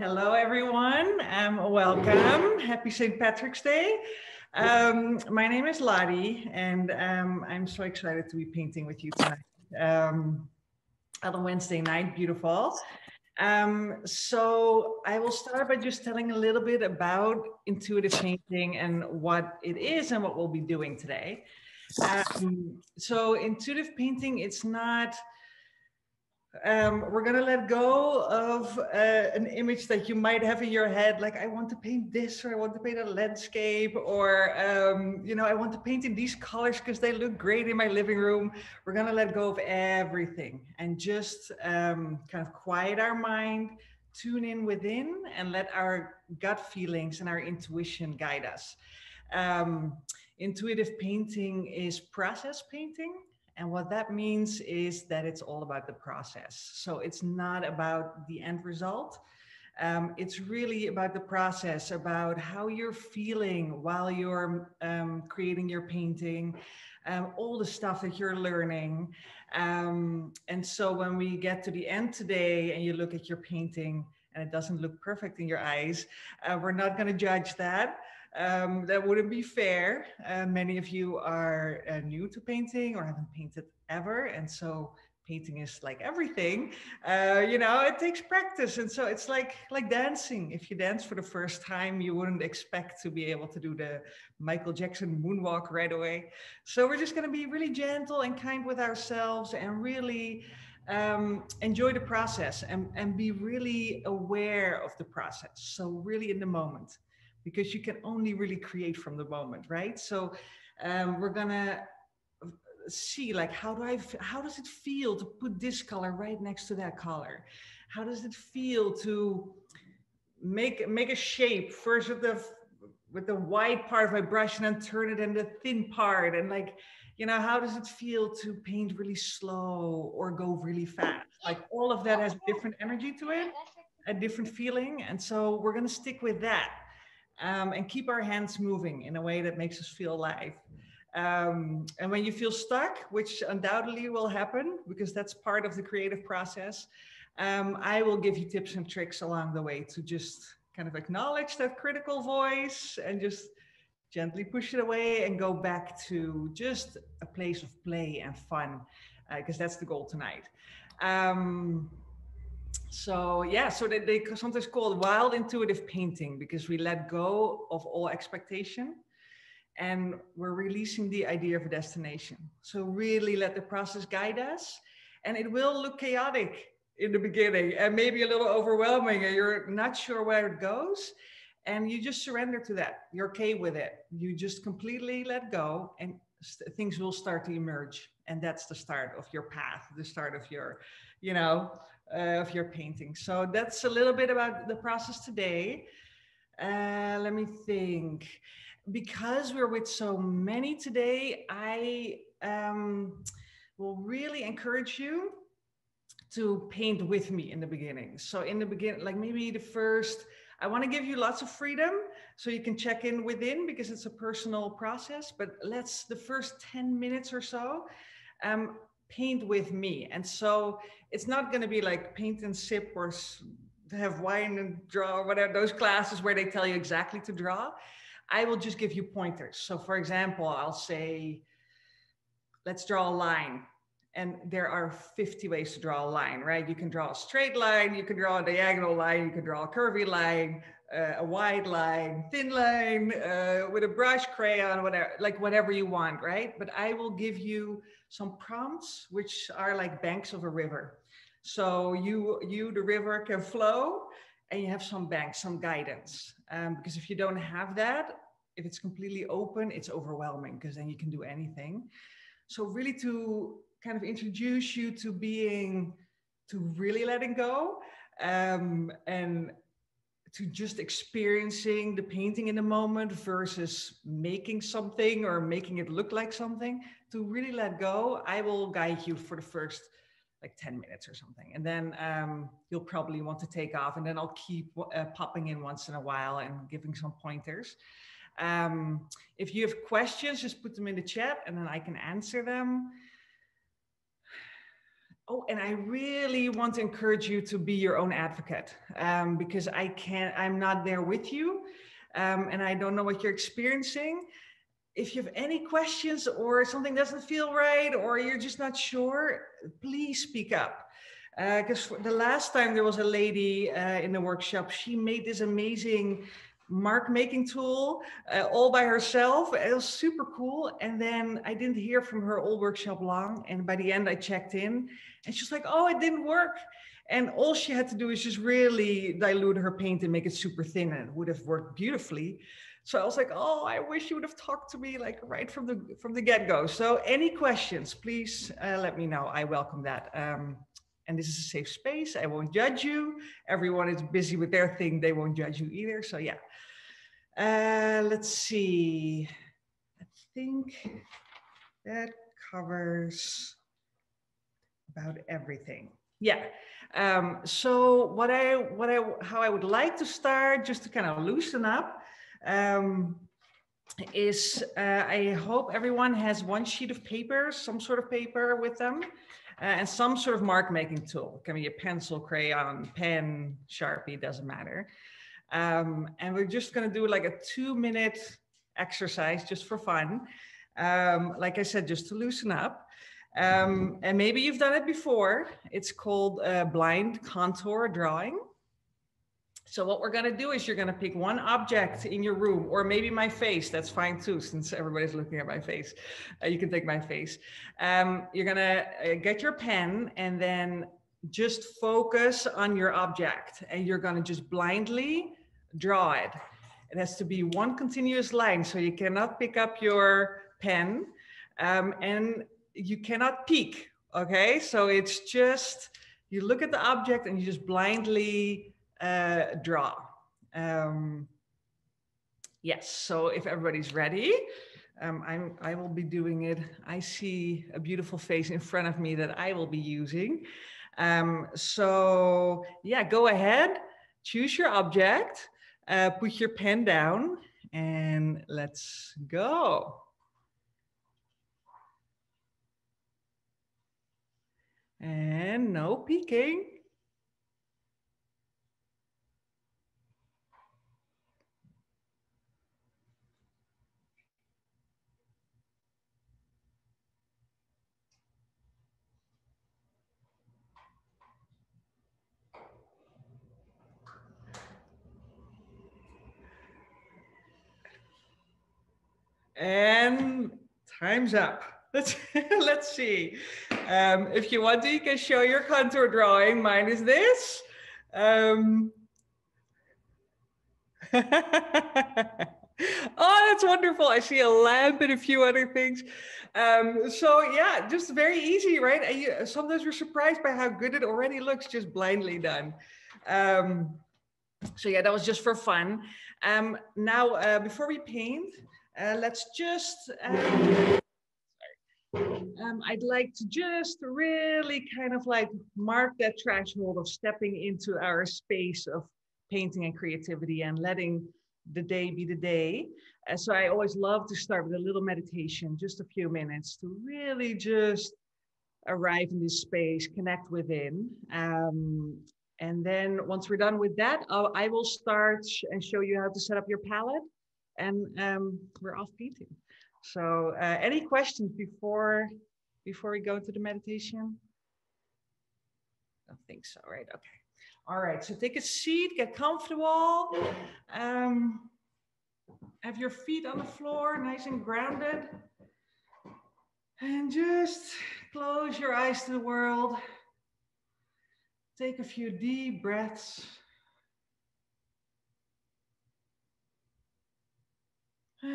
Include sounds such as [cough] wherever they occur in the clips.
Hello, everyone. Um, welcome. Happy St. Patrick's Day. Um, my name is Lotte, and um, I'm so excited to be painting with you tonight um, on a Wednesday night. Beautiful. Um, so I will start by just telling a little bit about intuitive painting and what it is and what we'll be doing today. Um, so intuitive painting, it's not um, we're gonna let go of uh, an image that you might have in your head, like I want to paint this, or I want to paint a landscape, or um, you know, I want to paint in these colors because they look great in my living room. We're gonna let go of everything and just um, kind of quiet our mind, tune in within, and let our gut feelings and our intuition guide us. Um, intuitive painting is process painting and what that means is that it's all about the process. So it's not about the end result. Um, it's really about the process, about how you're feeling while you're um, creating your painting, um, all the stuff that you're learning. Um, and so when we get to the end today and you look at your painting and it doesn't look perfect in your eyes, uh, we're not going to judge that. Um, that wouldn't be fair. Uh, many of you are uh, new to painting or haven't painted ever. And so painting is like everything, uh, you know, it takes practice. And so it's like, like dancing. If you dance for the first time, you wouldn't expect to be able to do the Michael Jackson moonwalk right away. So we're just going to be really gentle and kind with ourselves and really um, enjoy the process and, and be really aware of the process. So really in the moment because you can only really create from the moment, right? So um, we're gonna see like how do I how does it feel to put this color right next to that color? How does it feel to make make a shape first with the with the wide part of my brush and then turn it into the thin part and like you know how does it feel to paint really slow or go really fast like all of that has different energy to it a different feeling and so we're going to stick with that um, and keep our hands moving in a way that makes us feel alive. Um, and when you feel stuck, which undoubtedly will happen because that's part of the creative process, um, I will give you tips and tricks along the way to just kind of acknowledge that critical voice and just gently push it away and go back to just a place of play and fun because uh, that's the goal tonight. Um, so yeah, so they, they sometimes call it wild intuitive painting because we let go of all expectation and we're releasing the idea of a destination. So really let the process guide us and it will look chaotic in the beginning and maybe a little overwhelming and you're not sure where it goes and you just surrender to that. You're okay with it. You just completely let go and things will start to emerge and that's the start of your path, the start of your, you know, uh, of your painting. So that's a little bit about the process today. Uh, let me think. Because we're with so many today, I um, will really encourage you to paint with me in the beginning. So in the beginning, like maybe the first, I want to give you lots of freedom so you can check in within because it's a personal process. But let's the first 10 minutes or so, um, paint with me. And so it's not going to be like paint and sip or have wine and draw or whatever, those classes where they tell you exactly to draw. I will just give you pointers. So, for example, I'll say, let's draw a line. And there are 50 ways to draw a line, right? You can draw a straight line, you can draw a diagonal line, you can draw a curvy line, a wide line, thin line, uh, with a brush, crayon, whatever, like whatever you want, right? But I will give you some prompts, which are like banks of a river. So you, you the river can flow and you have some banks, some guidance. Um, because if you don't have that, if it's completely open, it's overwhelming because then you can do anything. So really to kind of introduce you to being, to really letting go um, and to just experiencing the painting in the moment versus making something or making it look like something to really let go i will guide you for the first like 10 minutes or something. And then um, you'll probably want to take off and then i'll keep uh, popping in once in a while and giving some pointers. Um, if you have questions just put them in the chat and then i can answer them Oh, and I really want to encourage you to be your own advocate um, because I can't, I'm not there with you um, and I don't know what you're experiencing. If you have any questions or something doesn't feel right or you're just not sure, please speak up. Because uh, the last time there was a lady uh, in the workshop, she made this amazing mark making tool uh, all by herself. It was super cool. And then I didn't hear from her all workshop long. And by the end, I checked in and she's like, oh, it didn't work. And all she had to do is just really dilute her paint and make it super thin and it would have worked beautifully. So I was like, oh, I wish you would have talked to me like right from the from the get-go. So any questions, please uh, let me know. I welcome that. Um, and this is a safe space. I won't judge you. Everyone is busy with their thing. They won't judge you either. So yeah. Uh, let's see. I think that covers about everything. Yeah. Um, so what I, what I, how I would like to start, just to kind of loosen up, um, is uh, I hope everyone has one sheet of paper, some sort of paper with them, uh, and some sort of mark making tool. It can be a pencil, crayon, pen, Sharpie, doesn't matter. Um, and we're just going to do like a two minute exercise just for fun. Um, like I said, just to loosen up. Um, and maybe you've done it before. It's called blind contour drawing. So what we're going to do is you're going to pick one object in your room, or maybe my face. That's fine too, since everybody's looking at my face. Uh, you can take my face. Um, you're going to uh, get your pen and then just focus on your object, and you're going to just blindly draw it. It has to be one continuous line, so you cannot pick up your pen um, and you cannot peek, okay? So it's just, you look at the object and you just blindly uh, draw. Um, yes, so if everybody's ready, um, I'm, I will be doing it. I see a beautiful face in front of me that I will be using. Um, so yeah, go ahead, choose your object uh, put your pen down and let's go. And no peeking. And time's up. Let's, [laughs] let's see. Um, if you want to, you can show your contour drawing. Mine is this. Um, [laughs] oh, that's wonderful. I see a lamp and a few other things. Um, so yeah, just very easy, right? And you, sometimes we're surprised by how good it already looks, just blindly done. Um, so yeah, that was just for fun. Um, now, uh, before we paint, uh, let's just, um, um, I'd like to just really kind of like mark that threshold of stepping into our space of painting and creativity and letting the day be the day. Uh, so I always love to start with a little meditation, just a few minutes to really just arrive in this space, connect within. Um, and then once we're done with that, I'll, I will start and show you how to set up your palette and um, we're off painting. So uh, any questions before, before we go into the meditation? I don't think so, right? Okay. All right, so take a seat, get comfortable. Um, have your feet on the floor, nice and grounded. And just close your eyes to the world. Take a few deep breaths. [sighs]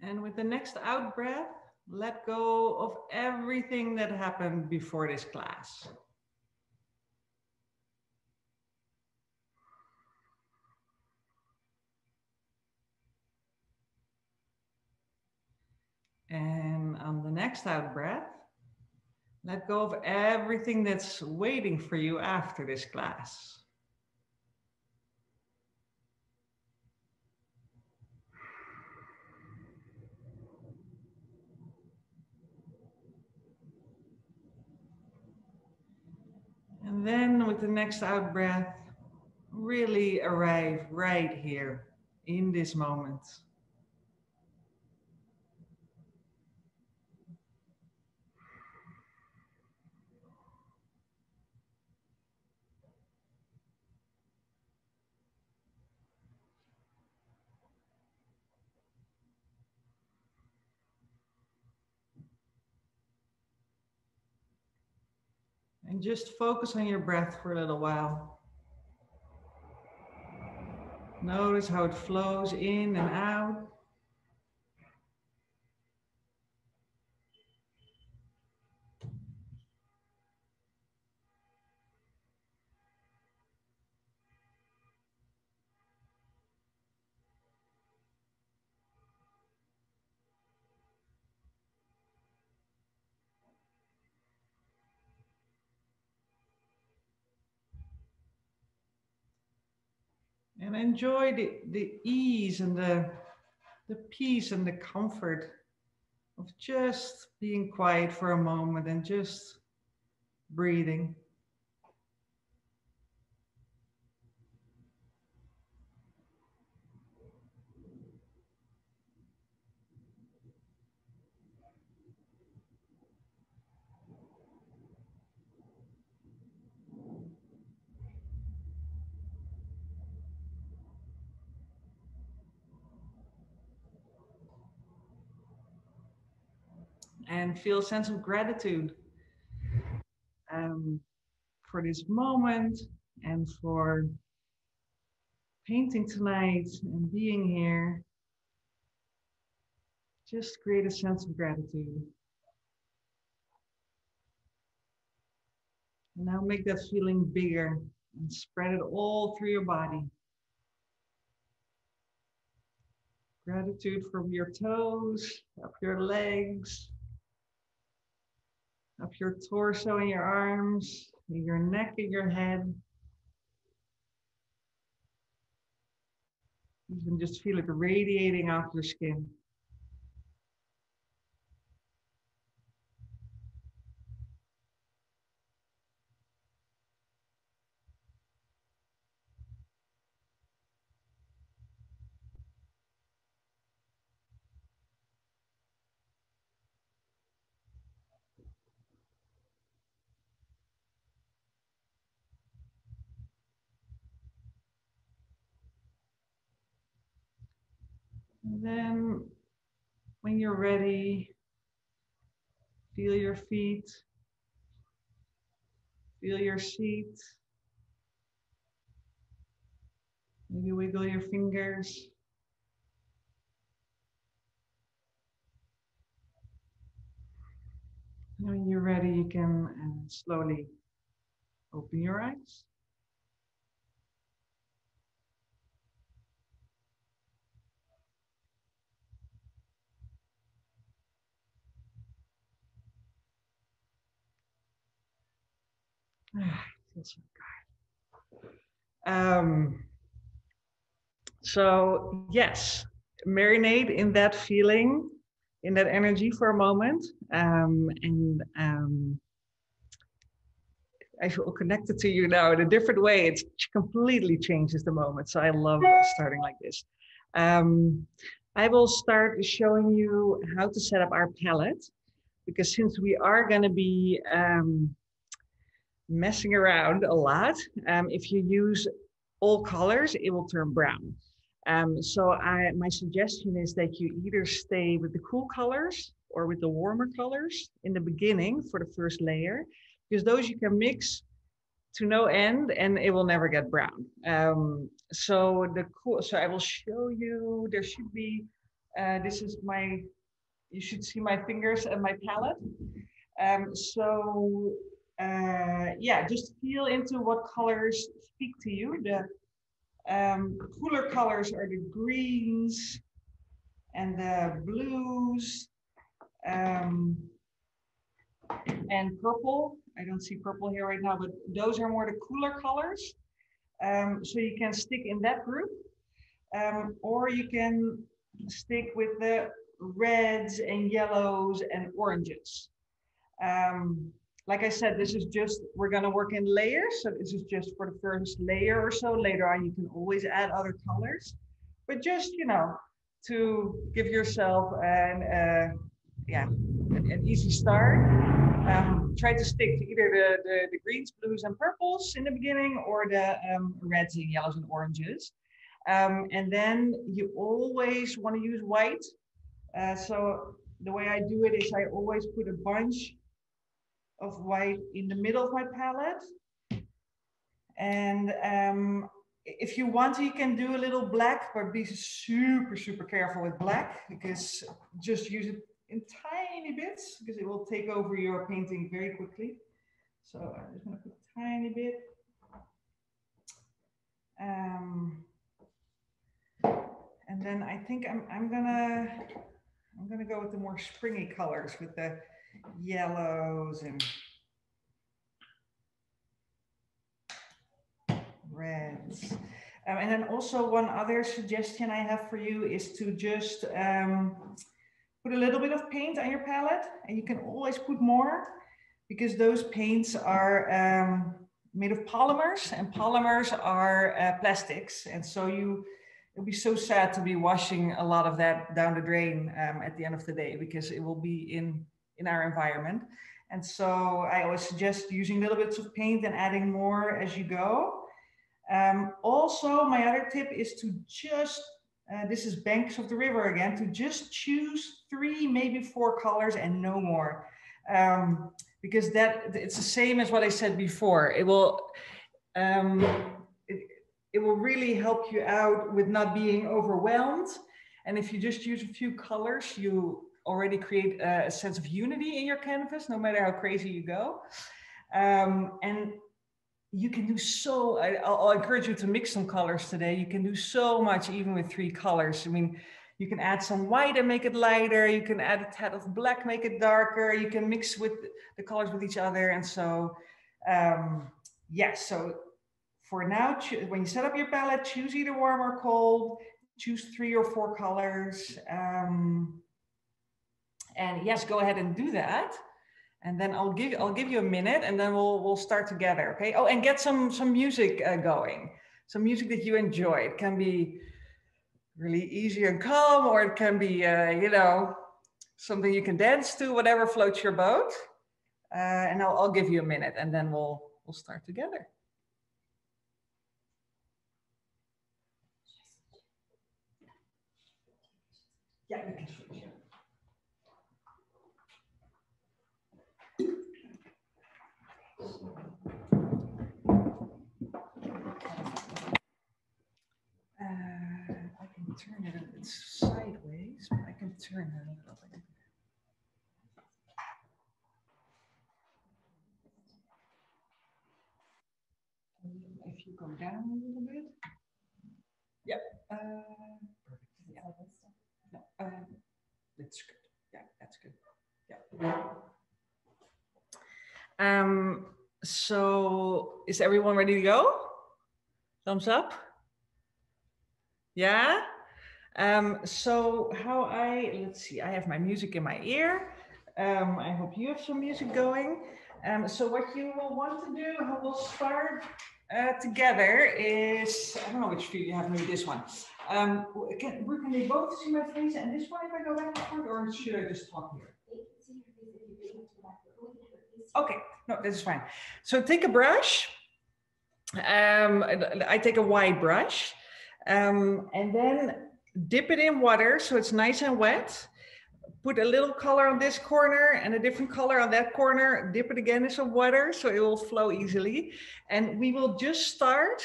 And with the next out breath, let go of everything that happened before this class. And on the next out breath, let go of everything that's waiting for you after this class. And then with the next out breath, really arrive right here in this moment. And just focus on your breath for a little while. Notice how it flows in and out. and enjoy the, the ease and the, the peace and the comfort of just being quiet for a moment and just breathing. And feel a sense of gratitude um, for this moment and for painting tonight and being here. Just create a sense of gratitude. And now make that feeling bigger and spread it all through your body. Gratitude from your toes, up your legs, up your torso and your arms, your neck and your head. You can just feel it radiating off your skin. And then you're ready, feel your feet, feel your seat. Maybe wiggle your fingers. And when you're ready, you can uh, slowly open your eyes. Um, so yes, marinate in that feeling, in that energy for a moment, um, and um, I feel connected to you now in a different way. It completely changes the moment. So I love starting like this. Um, I will start showing you how to set up our palette because since we are going to be um, messing around a lot. Um, if you use all colors, it will turn brown. Um, so I, my suggestion is that you either stay with the cool colors or with the warmer colors in the beginning for the first layer, because those you can mix to no end and it will never get brown. Um, so the cool, so I will show you, there should be, uh, this is my, you should see my fingers and my palette. Um, so uh, yeah, just feel into what colors speak to you. The um, cooler colors are the greens and the blues Um, and purple, I don't see purple here right now, but those are more the cooler colors. Um, so you can stick in that group, um, or you can stick with the reds and yellows and oranges. Um, like I said, this is just, we're gonna work in layers. So this is just for the first layer or so. Later on, you can always add other colors. But just, you know, to give yourself an, uh, yeah, an, an, easy start. Um, try to stick to either the, the, the, greens, blues, and purples in the beginning or the um, reds and yellows and oranges. Um, and then you always want to use white. Uh, so the way I do it is I always put a bunch of white in the middle of my palette. And um, if you want you can do a little black, but be super, super careful with black because just use it in tiny bits because it will take over your painting very quickly. So I'm just gonna put a tiny bit. Um, and then I think I'm, I'm gonna, I'm gonna go with the more springy colors with the yellows and reds. Um, and then also one other suggestion I have for you is to just um, put a little bit of paint on your palette and you can always put more because those paints are um, made of polymers and polymers are uh, plastics. And so you, it'll be so sad to be washing a lot of that down the drain um, at the end of the day because it will be in, in our environment. And so I always suggest using little bits of paint and adding more as you go. Um, also, my other tip is to just, uh, this is banks of the river again, to just choose three, maybe four colors and no more. Um, because that it's the same as what I said before. It will, um, it, it will really help you out with not being overwhelmed. And if you just use a few colors, you already create a, a sense of unity in your canvas, no matter how crazy you go. Um, and you can do so I, will encourage you to mix some colors today. You can do so much even with three colors. I mean you can add some white and make it lighter. You can add a tad of black make it darker. You can mix with the colors with each other. And so um yes yeah, so for now when you set up your palette choose either warm or cold. Choose three or four colors. Um and yes go ahead and do that and then I'll give I'll give you a minute, and then we'll we'll start together. Okay. Oh, and get some some music uh, going. Some music that you enjoy. It can be really easy and calm, or it can be uh, you know something you can dance to. Whatever floats your boat. Uh, and I'll, I'll give you a minute, and then we'll we'll start together. Yeah, turn it, sideways, but I can turn it a little bit. If you go down a little bit. Yep. Uh, perfect. Yeah. No, uh, that's good. Yeah, that's good. Yeah. Um, so is everyone ready to go? Thumbs up? Yeah? Um, so how I, let's see, I have my music in my ear. Um, I hope you have some music going. Um, so what you will want to do, how we'll start uh, together is, I don't know which view you have, maybe this one. Um, can, can they both see my face and this one if I go backward or should I just talk here? Okay, no, this is fine. So take a brush. Um, I take a white brush um, and then dip it in water so it's nice and wet. Put a little color on this corner and a different color on that corner. Dip it again in some water so it will flow easily. And we will just start,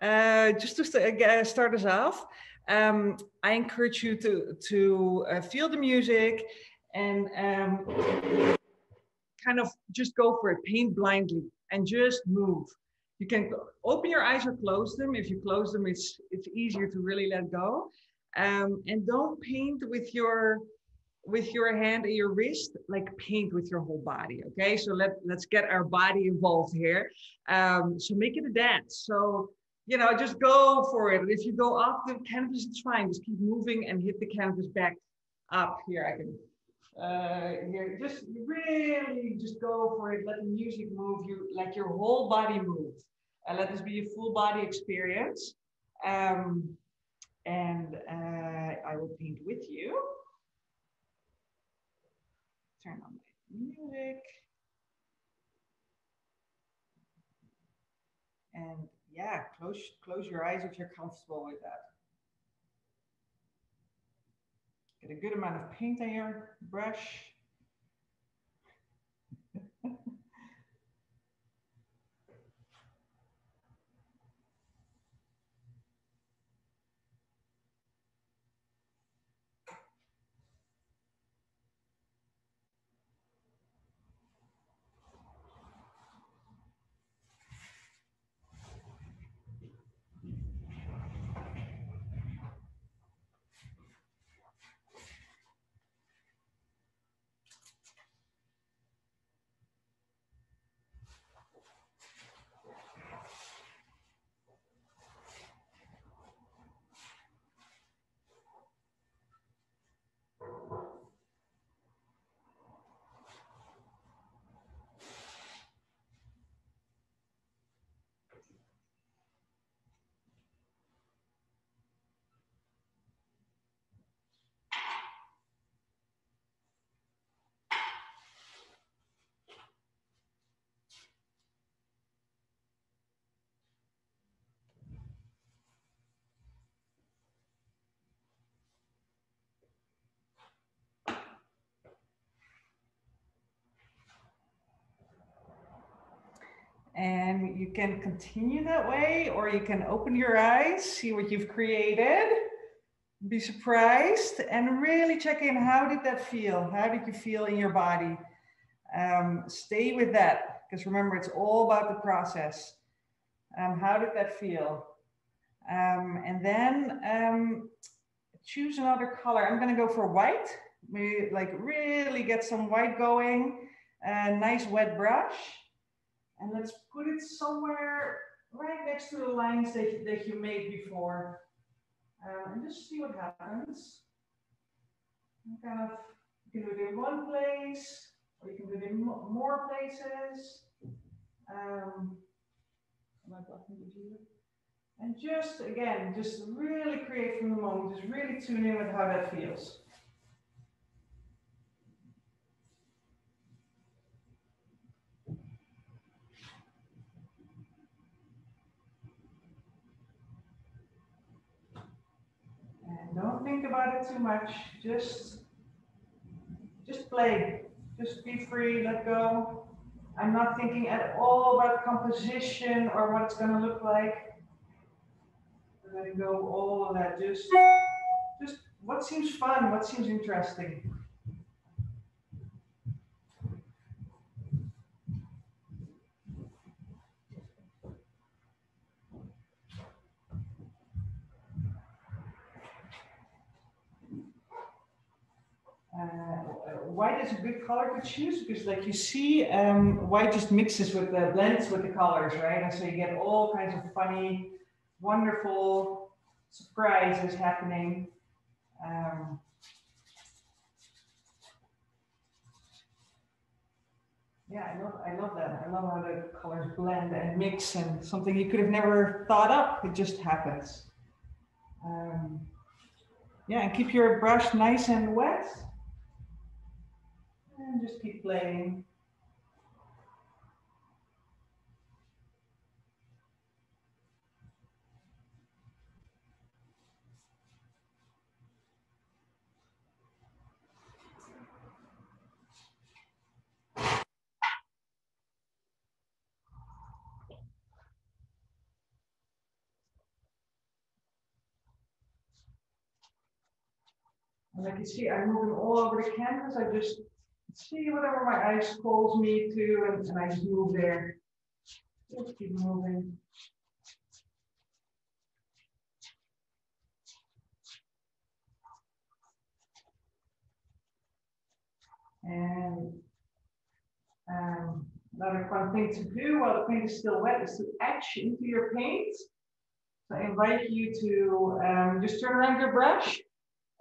uh, just to st start us off. Um, I encourage you to, to uh, feel the music and um, kind of just go for it, paint blindly and just move. You can open your eyes or close them. If you close them, it's, it's easier to really let go. Um, and don't paint with your with your hand and your wrist, like paint with your whole body. Okay, so let let's get our body involved here. Um, so make it a dance. So you know, just go for it. If you go off the canvas, it's fine. Just keep moving and hit the canvas back up. Here, I can. Uh, here, just really just go for it. Let the music move you, let your whole body move, and let this be a full body experience. Um, and uh, I will paint with you turn on my music. And yeah, close, close your eyes if you're comfortable with that. Get a good amount of paint on your brush. And you can continue that way, or you can open your eyes, see what you've created, be surprised, and really check in how did that feel? How did you feel in your body? Um, stay with that, because remember, it's all about the process. Um, how did that feel? Um, and then um, choose another color. I'm going to go for white. Maybe like really get some white going. A nice wet brush. And let's put it somewhere right next to the lines that, that you made before. Um, and just see what happens. And kind of, you can do it in one place, or you can do it in more places. Um, and just, again, just really create from the moment, just really tune in with how that feels. Don't think about it too much. Just, just play. Just be free, let go. I'm not thinking at all about composition or what it's going to look like. Letting go all of that. Just, just what seems fun, what seems interesting. White is a good color to choose because like you see um, white just mixes with the blends with the colors right? And so you get all kinds of funny wonderful surprises happening. Um, yeah I love, I love that. I love how the colors blend and mix and something you could have never thought up. It just happens. Um, yeah and keep your brush nice and wet and just keep playing. Like you see, I'm moving all over the canvas. I just see whatever my eyes calls me to, and, and I move there. Just keep moving. And um, another fun thing to do while the paint is still wet is to etch into your paint. So I invite you to um, just turn around your brush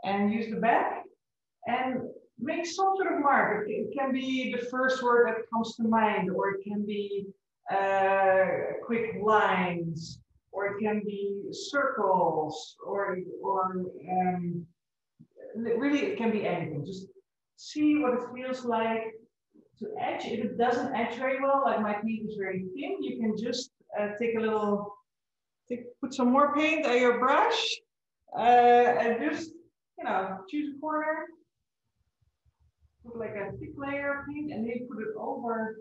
and use the back and make some sort of mark. It, can be the first word that comes to mind, or it can be uh, quick lines, or it can be circles, or, or um, really it can be anything. Just see what it feels like to etch. If it doesn't etch very well, like my paint is very thin, you can just uh, take a little, take, put some more paint on your brush uh, and just, you know, choose a corner, put like a thick layer of paint and then put it over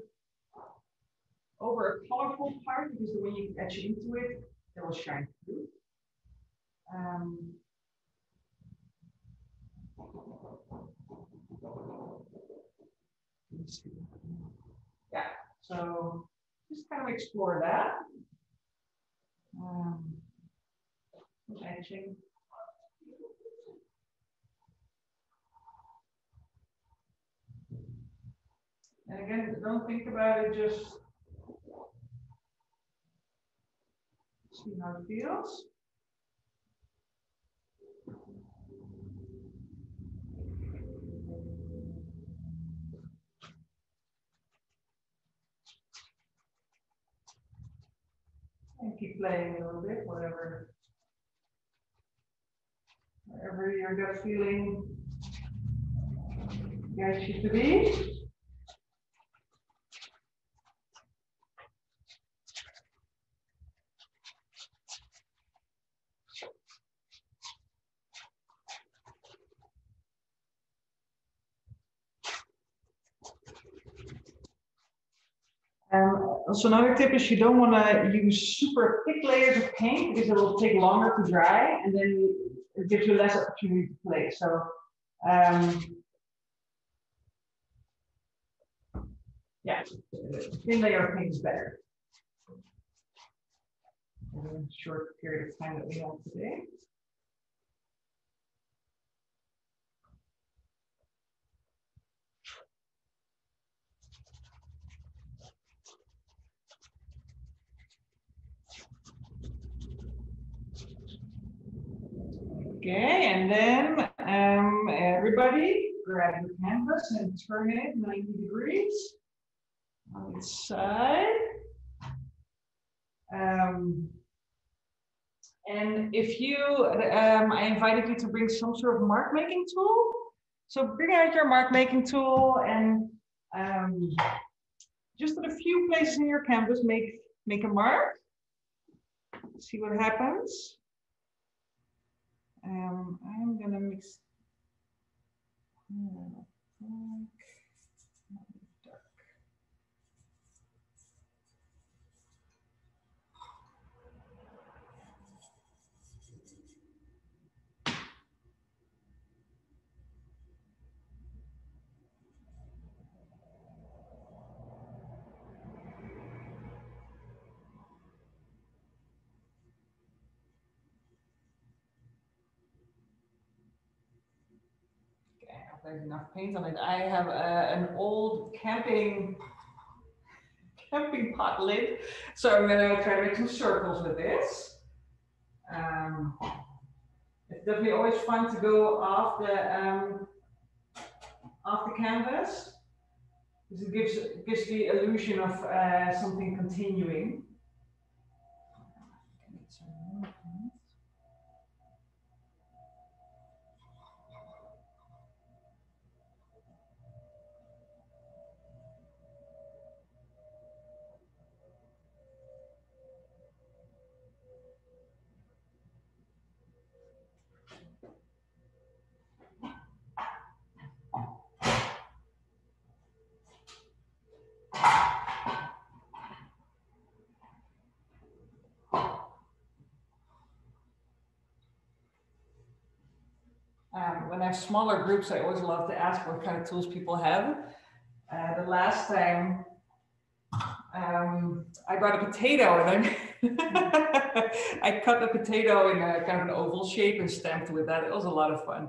over a colorful part because the way you etch into it, it will shine through. Um, yeah, so just kind of explore that. Um, etching. And again, don't think about it just see how it feels. And keep playing a little bit, whatever, whatever your gut feeling gets you to be. Um, so another tip is you don't want to use super thick layers of paint because it will take longer to dry and then it gives you less opportunity to play. So um, yeah, thin layer of paint is better. In a short period of time that we have today. Okay, and then um, everybody grab your canvas and turn it 90 degrees on its side. Um, and if you, um, I invited you to bring some sort of mark making tool. So bring out your mark making tool and um, just at a few places in your canvas, make, make a mark. See what happens. Um, I'm gonna mix. There's enough paint on it. I have a, an old camping [laughs] camping pot lid. So I'm gonna try to make some circles with this. Um, it's definitely always fun to go off the um, off the canvas because it gives gives the illusion of uh, something continuing. Have smaller groups, I always love to ask what kind of tools people have. Uh, the last time um, I brought a potato and [laughs] I, I cut the potato in a kind of an oval shape and stamped with that. It was a lot of fun.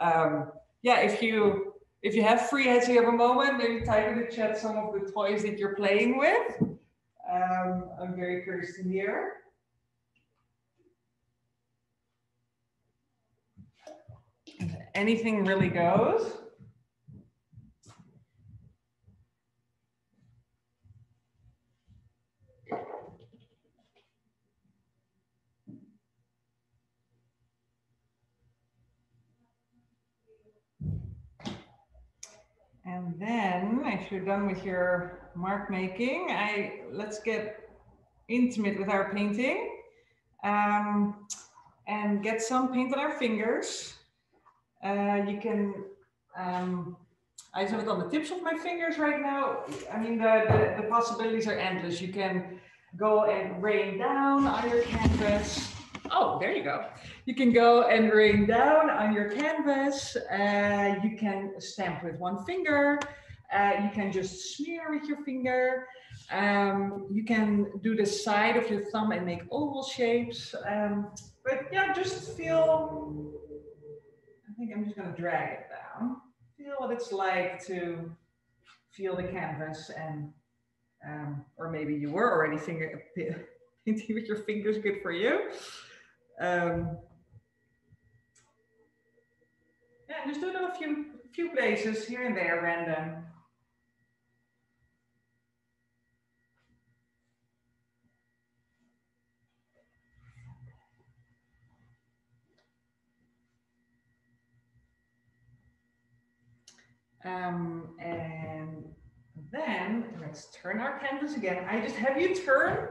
Um, yeah, if you if you have free heads, you have a moment, maybe type in the chat some of the toys that you're playing with. Um, I'm very curious to hear. Anything really goes. And then if you're done with your mark making, I let's get intimate with our painting um, and get some paint on our fingers. Uh, you can, um, I have it on the tips of my fingers right now. I mean, the, the, the possibilities are endless. You can go and rain down on your canvas. Oh, there you go. You can go and rain down on your canvas. Uh, you can stamp with one finger. Uh, you can just smear with your finger. Um, you can do the side of your thumb and make oval shapes. Um, but yeah, just feel, think I'm just gonna drag it down. Feel what it's like to feel the canvas and, um, or maybe you were already finger [laughs] painting with your fingers, good for you. Um, yeah, just do it a few, few places here and there, random. Um, and then let's turn our canvas again. I just have you turn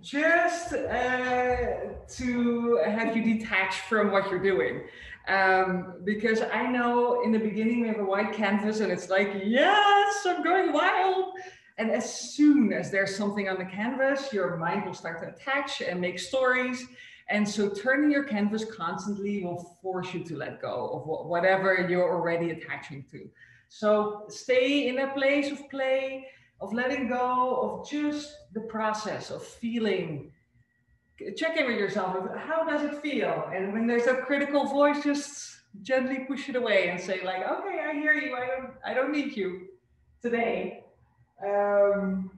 just uh, to have you detach from what you're doing. Um, because I know in the beginning we have a white canvas and it's like, yes, I'm going wild. And as soon as there's something on the canvas, your mind will start to attach and make stories. And so turning your canvas constantly will force you to let go of whatever you're already attaching to. So stay in a place of play, of letting go, of just the process of feeling. Check in with yourself. How does it feel? And when there's a critical voice, just gently push it away and say, like, okay, I hear you. I don't, I don't need you today. Um,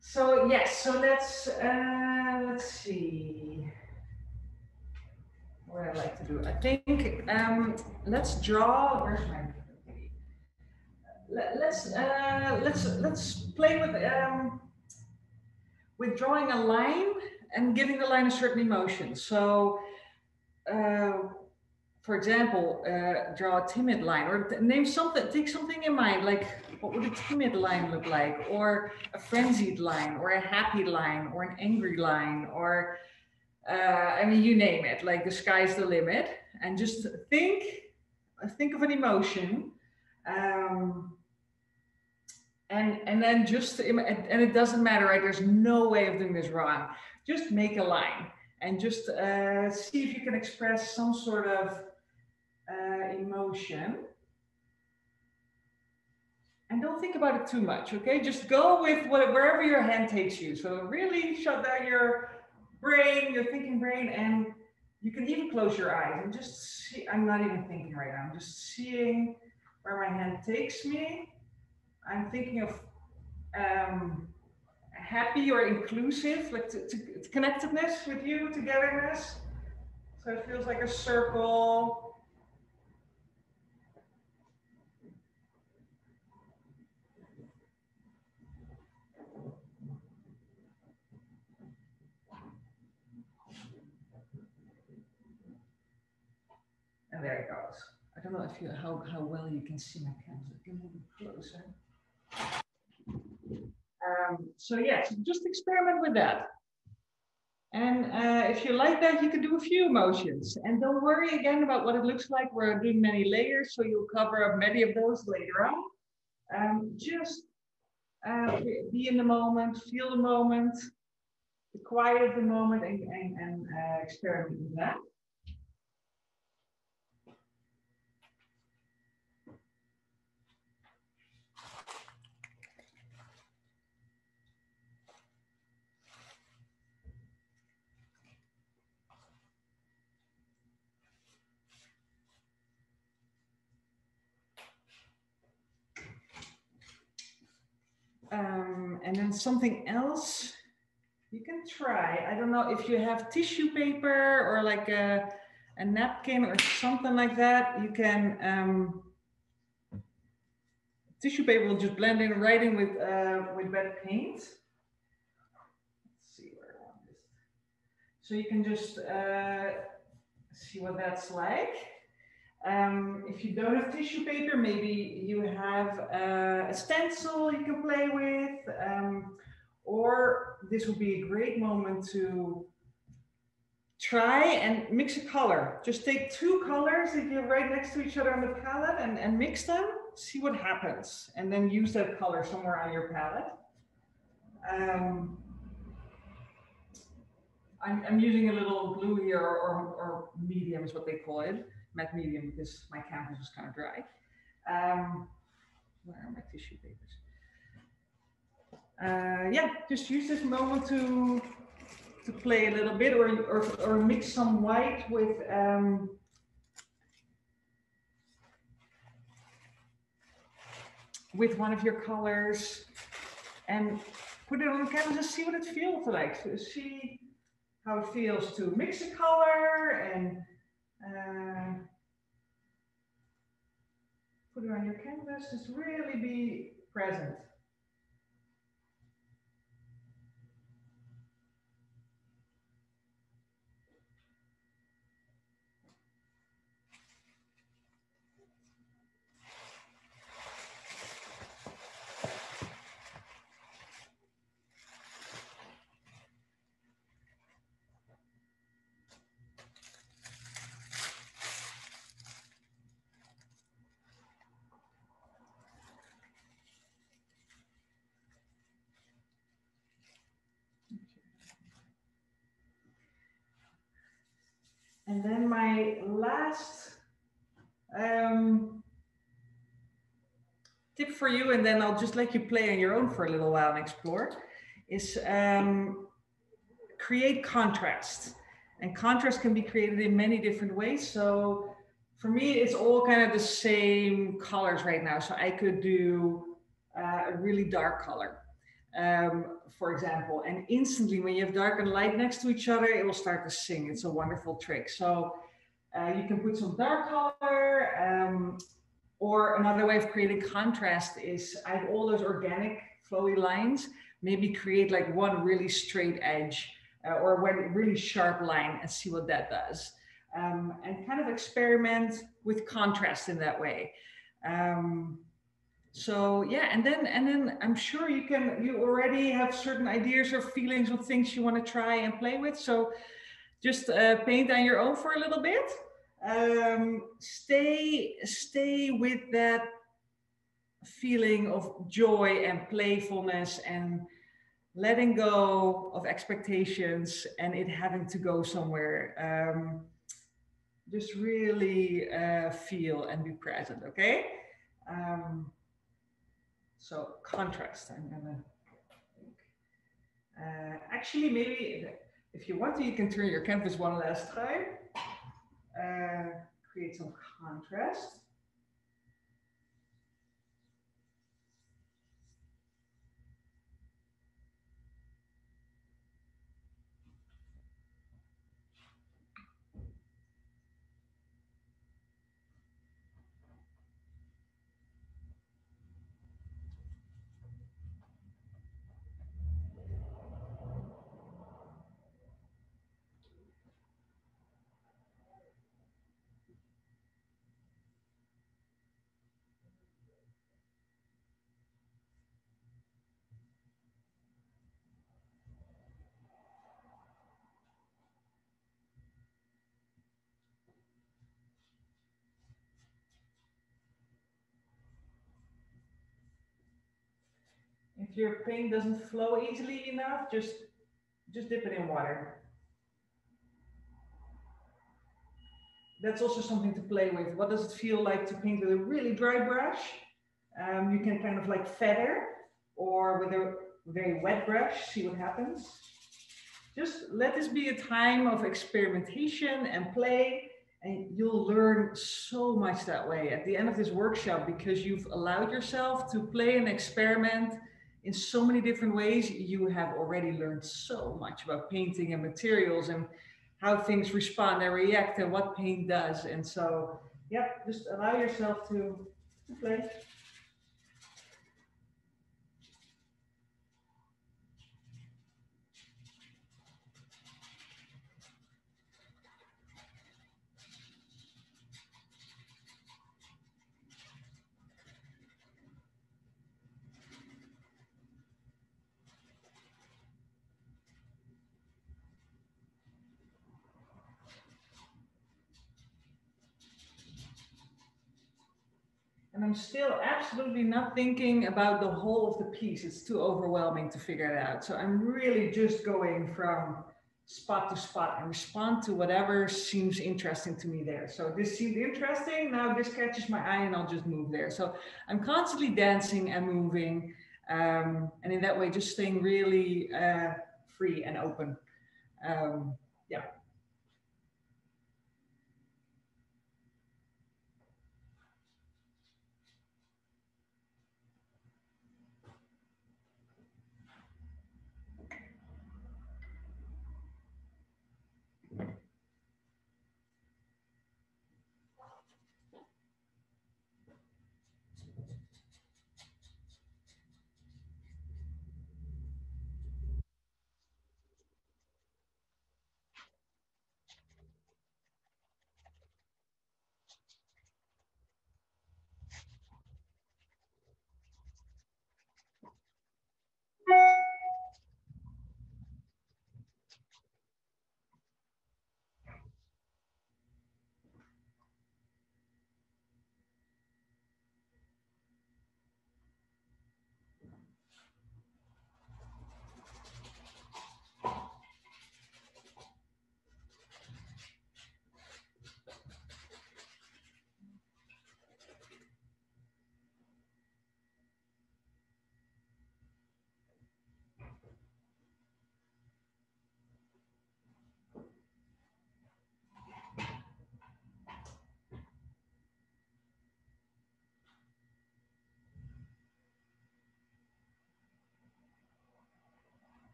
so yes, so let's uh, let's see what I like to do. I think um, let's draw. Where's my let, us uh, let's let's play with um, with drawing a line and giving the line a certain emotion. So, uh, for example, uh, draw a timid line or name something. Take something in mind, like what would a timid line look like, or a frenzied line, or a happy line, or an angry line, or uh, I mean, you name it. Like the sky's the limit, and just think think of an emotion. Um, and and then just and it doesn't matter right there's no way of doing this wrong just make a line and just uh, see if you can express some sort of uh, emotion and don't think about it too much okay just go with what, wherever your hand takes you so really shut down your brain your thinking brain and you can even close your eyes and just see i'm not even thinking right now i'm just seeing where my hand takes me I'm thinking of um, happy or inclusive, like to, to, to connectedness with you, togetherness. So it feels like a circle. There it goes. I don't know if you how, how well you can see my canvas. Can move closer. Um, so yeah, so just experiment with that. And uh, if you like that, you can do a few motions. And don't worry again about what it looks like. We're doing many layers, so you'll cover up many of those later on. Um, just uh, be in the moment, feel the moment, the quiet of the moment, and, and, and uh, experiment with that. Um, and then something else you can try. I don't know if you have tissue paper or like a, a napkin or something like that. You can, um, tissue paper will just blend in right in with, uh, with wet paint. Let's see where I want this. So you can just uh, see what that's like. Um, if you don't have tissue paper, maybe you have uh, a stencil you can play with, um, or this would be a great moment to try and mix a color. Just take two colors that you're right next to each other on the palette and, and mix them, see what happens, and then use that color somewhere on your palette. Um, I'm, I'm using a little glue here, or, or, or medium is what they call it matte medium because my canvas is kind of dry. Um, where are my tissue papers? Uh, yeah, just use this moment to to play a little bit or, or, or mix some white with um, with one of your colors and put it on the canvas and see what it feels like. So see how it feels to mix a color and uh, put it on your canvas, just really be present. And then my last um, tip for you, and then I'll just let you play on your own for a little while and explore, is um, create contrast. And contrast can be created in many different ways. So for me, it's all kind of the same colors right now. So I could do uh, a really dark color um, for example. And instantly, when you have dark and light next to each other, it will start to sing. It's a wonderful trick. So uh, you can put some dark color, um, or another way of creating contrast is I have all those organic flowy lines. Maybe create like one really straight edge uh, or one really sharp line and see what that does. Um, and kind of experiment with contrast in that way. Um, so yeah and then and then i'm sure you can you already have certain ideas or feelings or things you want to try and play with so just uh, paint on your own for a little bit um, stay stay with that feeling of joy and playfulness and letting go of expectations and it having to go somewhere um, just really uh, feel and be present okay um, so contrast, I'm gonna. Uh, actually, maybe if you want to, you can turn your canvas one last time. Uh, create some contrast. If your paint doesn't flow easily enough, just, just dip it in water. That's also something to play with. What does it feel like to paint with a really dry brush? Um, you can kind of like feather or with a very wet brush, see what happens. Just let this be a time of experimentation and play and you'll learn so much that way at the end of this workshop because you've allowed yourself to play and experiment in so many different ways. You have already learned so much about painting and materials and how things respond and react and what paint does. And so, yep, just allow yourself to, to play. And I'm still absolutely not thinking about the whole of the piece. It's too overwhelming to figure it out. So I'm really just going from spot to spot and respond to whatever seems interesting to me there. So this seemed interesting. Now this catches my eye and I'll just move there. So I'm constantly dancing and moving. Um, and in that way, just staying really uh, free and open. Um,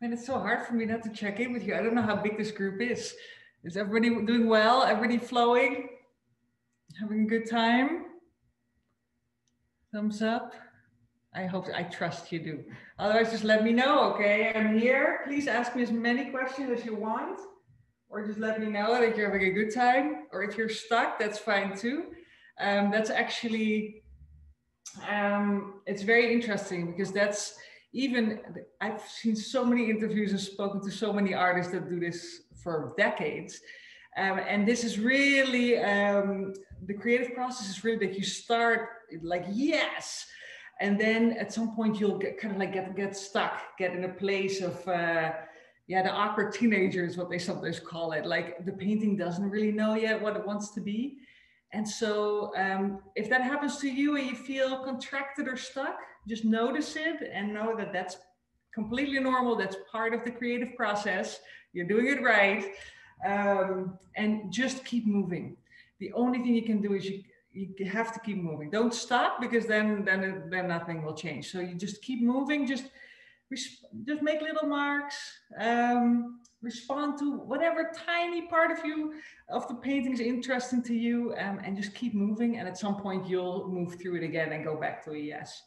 And it's so hard for me not to check in with you. I don't know how big this group is. Is everybody doing well? Everybody flowing? Having a good time? Thumbs up. I hope, I trust you do. Otherwise, just let me know, okay? I'm here. Please ask me as many questions as you want, or just let me know that you're having a good time. Or if you're stuck, that's fine too. Um, that's actually, um, it's very interesting because that's, even I've seen so many interviews and spoken to so many artists that do this for decades. Um, and this is really um, the creative process is really that you start like yes, and then at some point you'll get kind of like get get stuck, get in a place of uh, yeah, the awkward teenager is what they sometimes call it. Like the painting doesn't really know yet what it wants to be. And so um, if that happens to you and you feel contracted or stuck, just notice it and know that that's completely normal. That's part of the creative process. You're doing it right. Um, and just keep moving. The only thing you can do is you, you have to keep moving. Don't stop because then then then nothing will change. So you just keep moving. Just just make little marks. Um, respond to whatever tiny part of you of the painting is interesting to you, um, and just keep moving. And at some point, you'll move through it again and go back to a yes.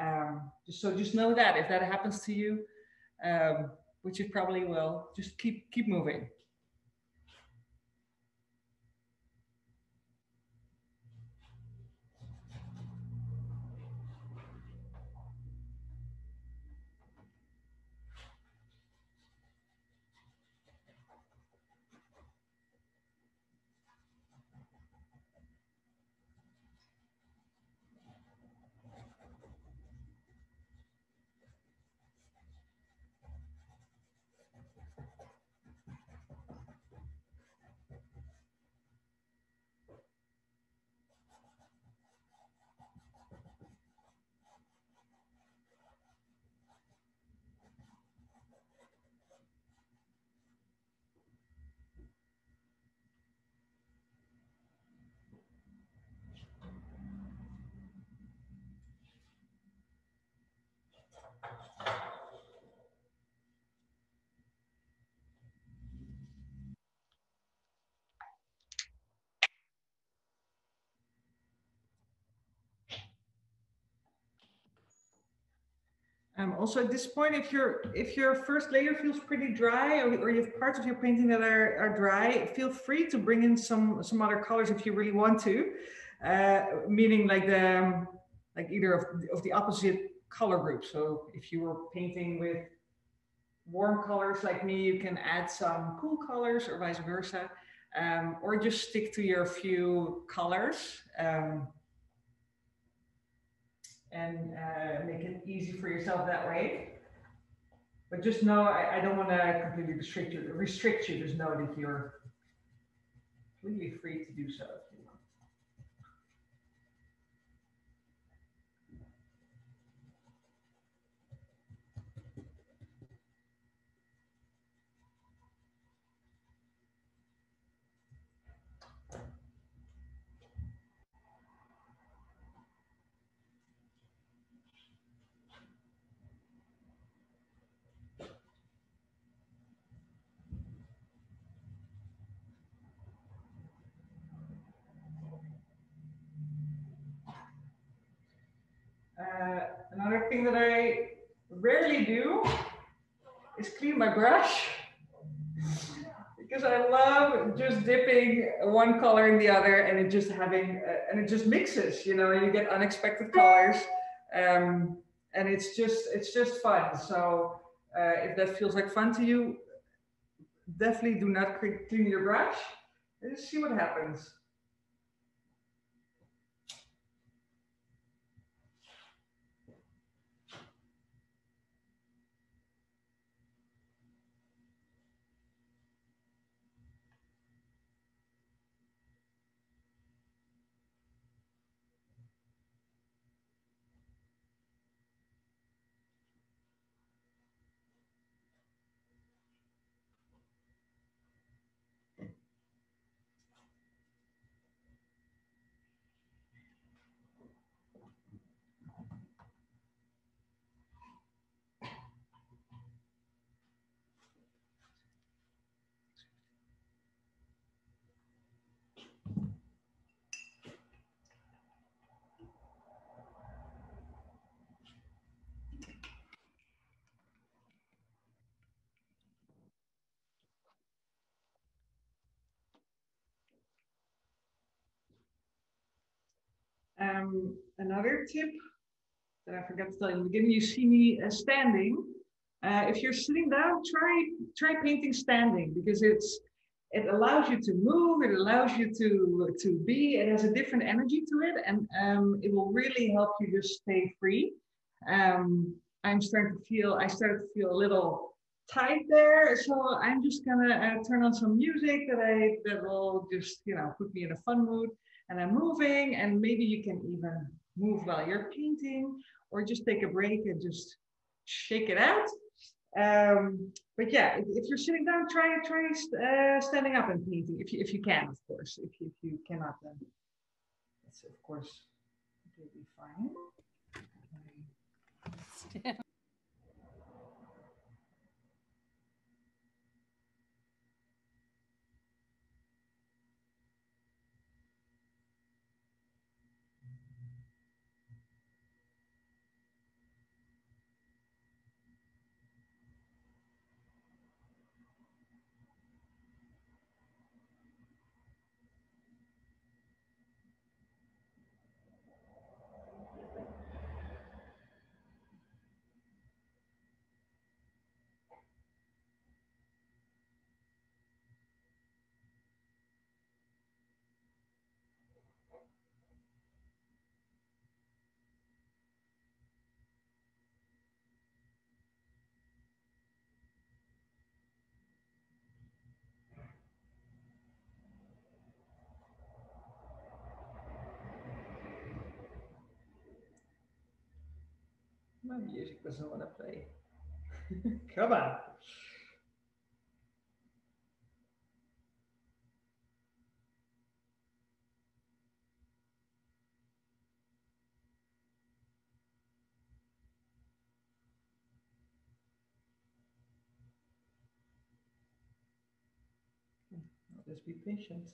Um, so just know that if that happens to you, um, which it probably will, just keep keep moving. Um, also at this point, if your if your first layer feels pretty dry or, or you have parts of your painting that are, are dry, feel free to bring in some some other colors if you really want to. Uh, meaning like the um, like either of, of the opposite color group. So if you were painting with warm colors like me, you can add some cool colors or vice versa. Um, or just stick to your few colors. Um, and uh, make it easy for yourself that way. But just know I, I don't want to completely restrict you. Restrict you. Just know that you're completely free to do so. Uh, another thing that I rarely do is clean my brush? Because I love just dipping one color in the other and it just having uh, and it just mixes you know you get unexpected colors um, and it's just it's just fun. So uh, if that feels like fun to you definitely do not clean your brush and see what happens Um, another tip that I forgot to tell you in the beginning, you see me uh, standing. Uh, if you're sitting down, try try painting standing because it's it allows you to move, it allows you to to be, it has a different energy to it, and um, it will really help you just stay free. Um, I'm starting to feel, I started to feel a little tight there, so I'm just gonna uh, turn on some music that I that will just you know put me in a fun mood and I'm moving and maybe you can even move while you're painting or just take a break and just shake it out. Um, but yeah, if, if, you're sitting down, try try uh, standing up and painting if you if you can, of course. If you, if you cannot, then that's of course completely fine. My music doesn't want to play. [laughs] Come on. Hmm, just be patient.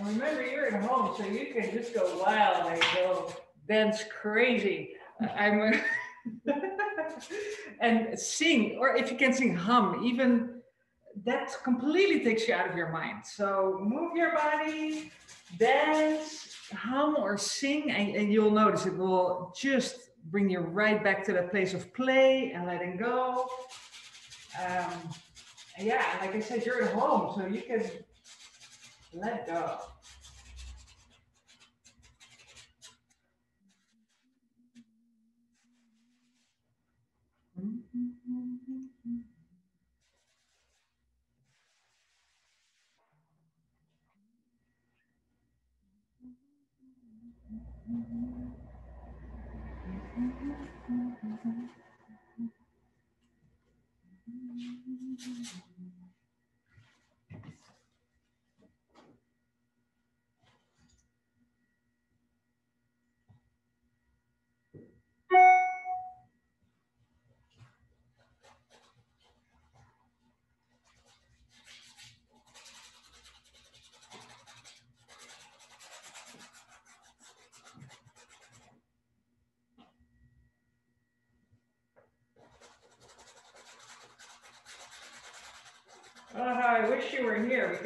And remember, you're at home, so you can just go wild and go dance crazy. I'm [laughs] [laughs] and sing, or if you can sing, hum. Even that completely takes you out of your mind. So move your body, dance, hum, or sing, and, and you'll notice it will just bring you right back to that place of play and letting go. Um, yeah, like I said, you're at home, so you can let go. Oh, I wish you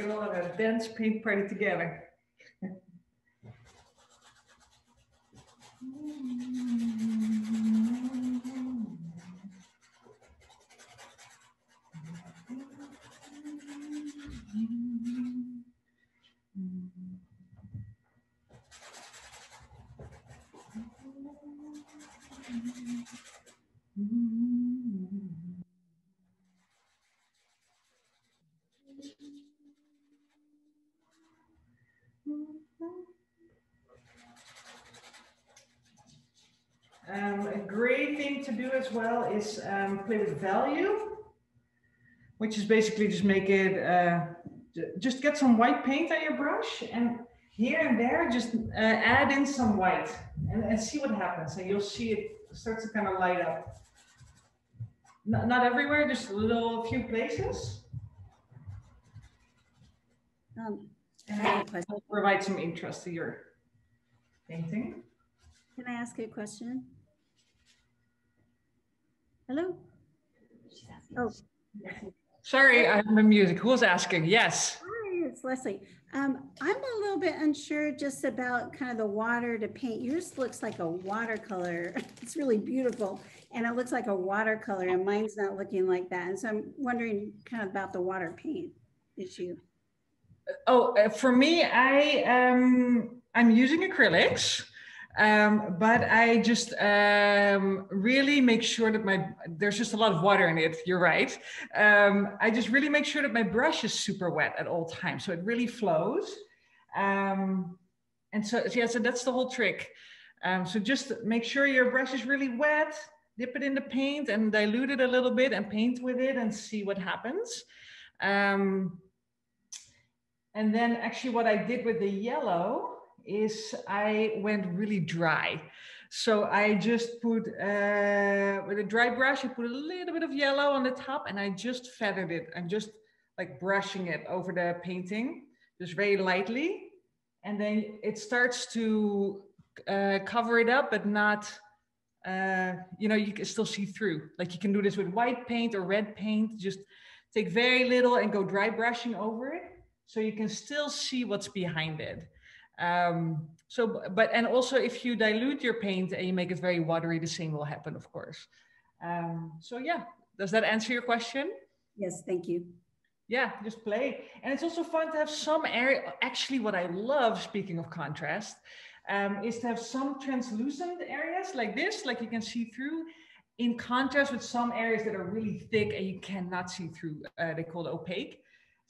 were all have a dance paint party together. do as well is um, play with value, which is basically just make it, uh, just get some white paint on your brush and here and there, just uh, add in some white and, and see what happens. And you'll see it starts to kind of light up. Not, not everywhere, just a little few places. Um, and provide some interest to your painting. Can I ask a question? Hello? Oh. Sorry, I'm in music. Who's asking? Yes. Hi, it's Leslie. Um, I'm a little bit unsure just about kind of the water to paint. Yours looks like a watercolor. [laughs] It's really beautiful. And it looks like a watercolor and mine's not looking like that. And so I'm wondering kind of about the water paint issue. Oh, uh, for me, I um, I'm using acrylics. Um, but I just um, really make sure that my there's just a lot of water in it. You're right. Um, I just really make sure that my brush is super wet at all times, so it really flows. Um, and so yeah, so that's the whole trick. Um, so just make sure your brush is really wet. Dip it in the paint and dilute it a little bit and paint with it and see what happens. Um, and then actually, what I did with the yellow is I went really dry. So I just put, uh, with a dry brush, I put a little bit of yellow on the top and I just feathered it. I'm just like brushing it over the painting, just very lightly. And then it starts to uh, cover it up, but not, uh, you know, you can still see through. Like you can do this with white paint or red paint, just take very little and go dry brushing over it. So you can still see what's behind it. Um, so, but, and also if you dilute your paint and you make it very watery, the same will happen, of course. Um, so yeah, does that answer your question? Yes, thank you. Yeah, just play. And it's also fun to have some area. Actually, what I love, speaking of contrast, um, is to have some translucent areas like this, like you can see through, in contrast with some areas that are really thick and you cannot see through. Uh, they call it opaque.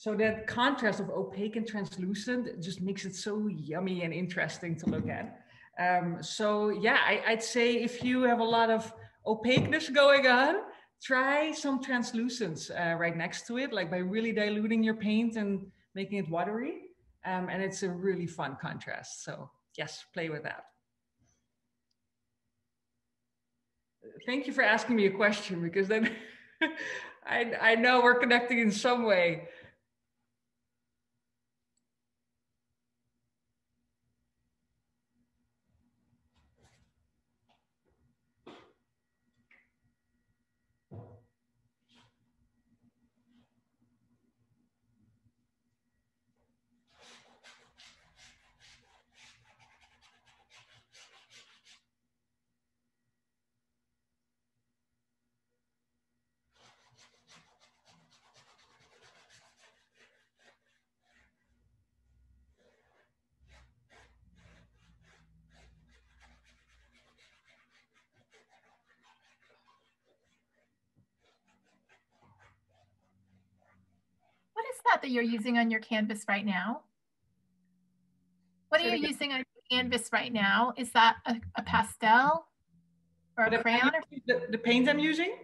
So that contrast of opaque and translucent just makes it so yummy and interesting to look at. Um, so yeah, I, would say if you have a lot of opaqueness going on, try some translucence uh, right next to it, like by really diluting your paint and making it watery. Um, and it's a really fun contrast. So yes, play with that. Thank you for asking me a question because then [laughs] I, I know we're connecting in some way. That you're using on your canvas right now? What are you using on your canvas right now? Is that a, a pastel or a the crayon? Paint, the, the paint I'm using?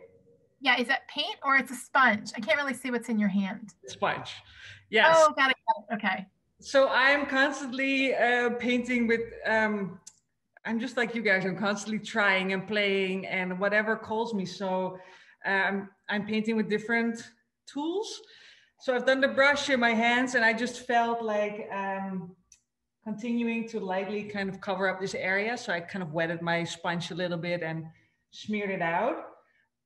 Yeah, is that paint or it's a sponge? I can't really see what's in your hand. Sponge, yes. Oh, got it, got it. okay. So I'm constantly uh, painting with, um, I'm just like you guys, I'm constantly trying and playing and whatever calls me. So um, I'm painting with different tools. So I've done the brush in my hands and I just felt like um, continuing to lightly kind of cover up this area. So I kind of wetted my sponge a little bit and smeared it out.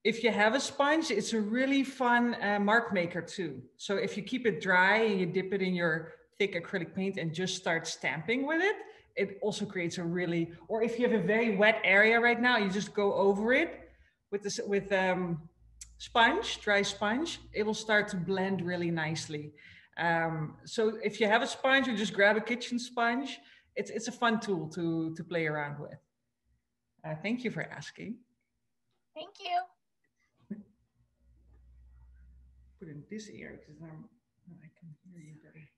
If you have a sponge, it's a really fun uh, mark maker too. So if you keep it dry and you dip it in your thick acrylic paint and just start stamping with it, it also creates a really, or if you have a very wet area right now, you just go over it with this, with um, sponge, dry sponge, it will start to blend really nicely. Um, so if you have a sponge, you just grab a kitchen sponge. It's, it's a fun tool to, to play around with. Uh, thank you for asking. Thank you. Put in this ear because I'm, I can hear you better.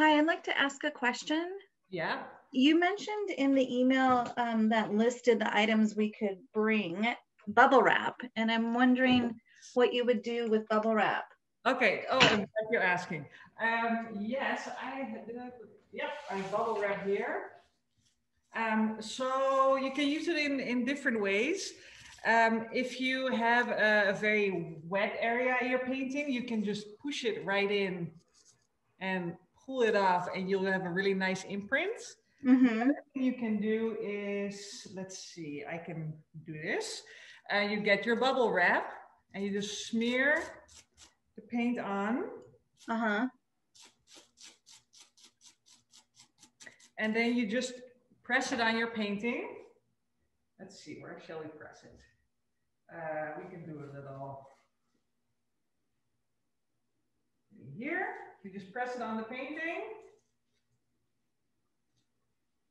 Hi, I'd like to ask a question. Yeah. You mentioned in the email um, that listed the items we could bring bubble wrap, and I'm wondering what you would do with bubble wrap. Okay. Oh, I'm glad you're asking. Um, yes, I did. I put, yep, I have bubble wrap here. Um, so you can use it in in different ways. Um, if you have a, a, very wet area in your painting, you can just push it right in and pull it off, and you'll have a really nice imprint. Mm-hmm. you can do is, let's see, I can do this. And uh, you get your bubble wrap and you just smear the paint on. Uh-huh. And then you just press it on your painting. Let's see, where shall we press it? Uh, we can do a little here. You just press it on the painting.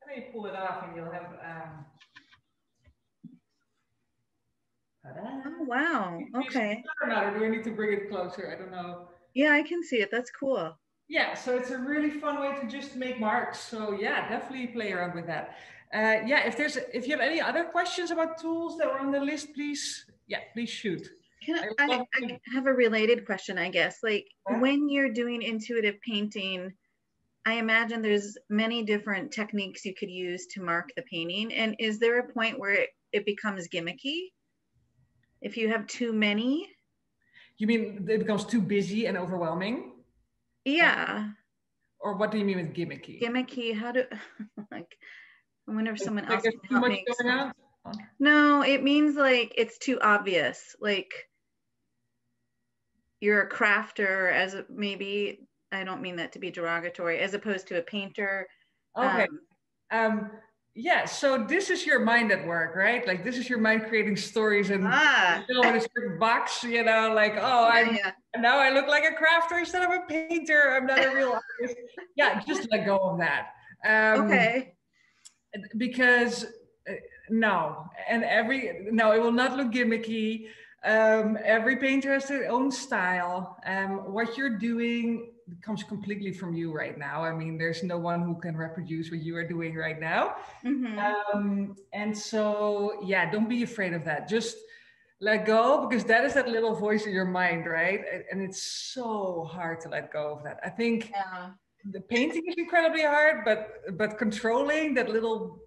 And then you pull it off and you'll have um, Oh, wow. Okay. Or do I need to bring it closer? I don't know. Yeah, I can see it. That's cool. Yeah, so it's a really fun way to just make marks. So yeah, definitely play around with that. Uh, yeah, if there's if you have any other questions about tools that were on the list, please yeah, please shoot. Can I, I, I have a related question, I guess. Like yeah. when you're doing intuitive painting, I imagine there's many different techniques you could use to mark the painting. And is there a point where it, it becomes gimmicky? If you have too many? You mean it becomes too busy and overwhelming? Yeah. Or what do you mean with gimmicky? Gimmicky, how do, [laughs] like, I wonder if someone like else can help me. No, it means like it's too obvious. Like you're a crafter as a, maybe, I don't mean that to be derogatory, as opposed to a painter. Okay. Um, um, yeah so this is your mind at work right like this is your mind creating stories and ah. you know, in a certain box you know like oh i yeah. now i look like a crafter instead of a painter i'm not a real artist [laughs] yeah just let go of that um, okay because uh, no and every no it will not look gimmicky um, every painter has their own style um, what you're doing comes completely from you right now. I mean, there's no one who can reproduce what you are doing right now. Mm-hmm. Um, and so, yeah, don't be afraid of that. Just let go because that is that little voice in your mind, right? And it's so hard to let go of that. I think yeah. the painting is incredibly hard, but but controlling that little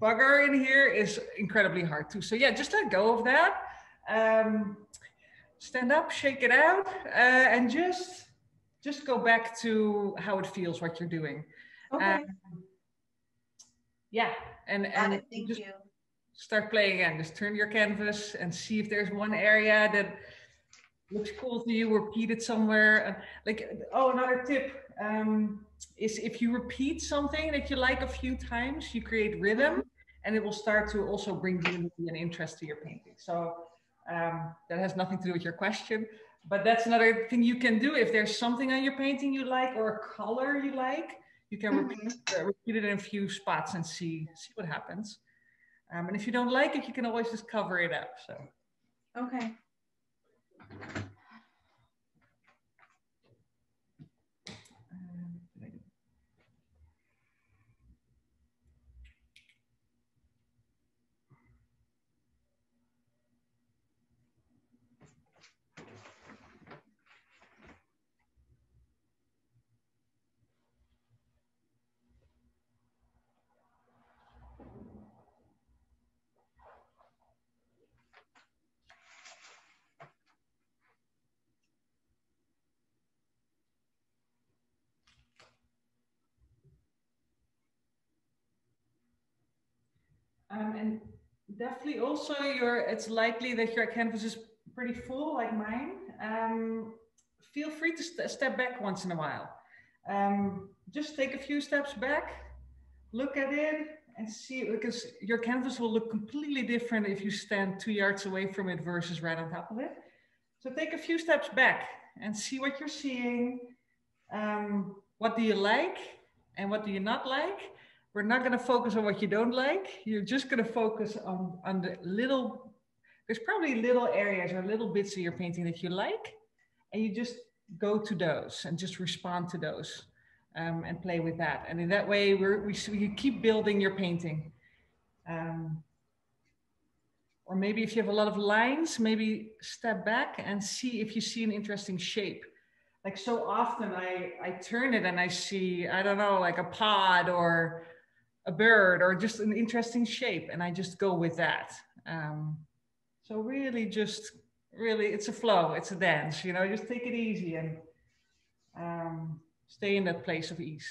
bugger in here is incredibly hard too. So yeah, just let go of that. Um, stand up, shake it out, uh, and just just go back to how it feels what you're doing. Okay. Um, yeah and and Thank just you. start playing again. Just turn your canvas and see if there's one area that looks cool to you repeat it somewhere. Like oh another tip um, is if you repeat something that you like a few times you create rhythm and it will start to also bring dignity and interest to your painting. So um, that has nothing to do with your question but that's another thing you can do. If there's something on your painting you like or a color you like you can mm-hmm. repeat, uh, repeat it in a few spots and see see what happens. Um, and if you don't like it you can always just cover it up so. Okay Um, and definitely also your, it's likely that your canvas is pretty full like mine. Um, feel free to st step back once in a while. Um, just take a few steps back, look at it and see, because your canvas will look completely different if you stand two yards away from it versus right on top of it. So take a few steps back and see what you're seeing. Um, what do you like and what do you not like? We're not going to focus on what you don't like. You're just going to focus on, on the little, there's probably little areas or little bits of your painting that you like. And you just go to those and just respond to those. um, and play with that. And in that way, we're, we, you keep building your painting. Um, or maybe if you have a lot of lines, maybe step back and see if you see an interesting shape. Like so often I, I turn it and I see, I don't know, like a pod or a bird or just an interesting shape. And I just go with that. Um, so really just, really, it's a flow, it's a dance, you know, just take it easy and um, stay in that place of ease.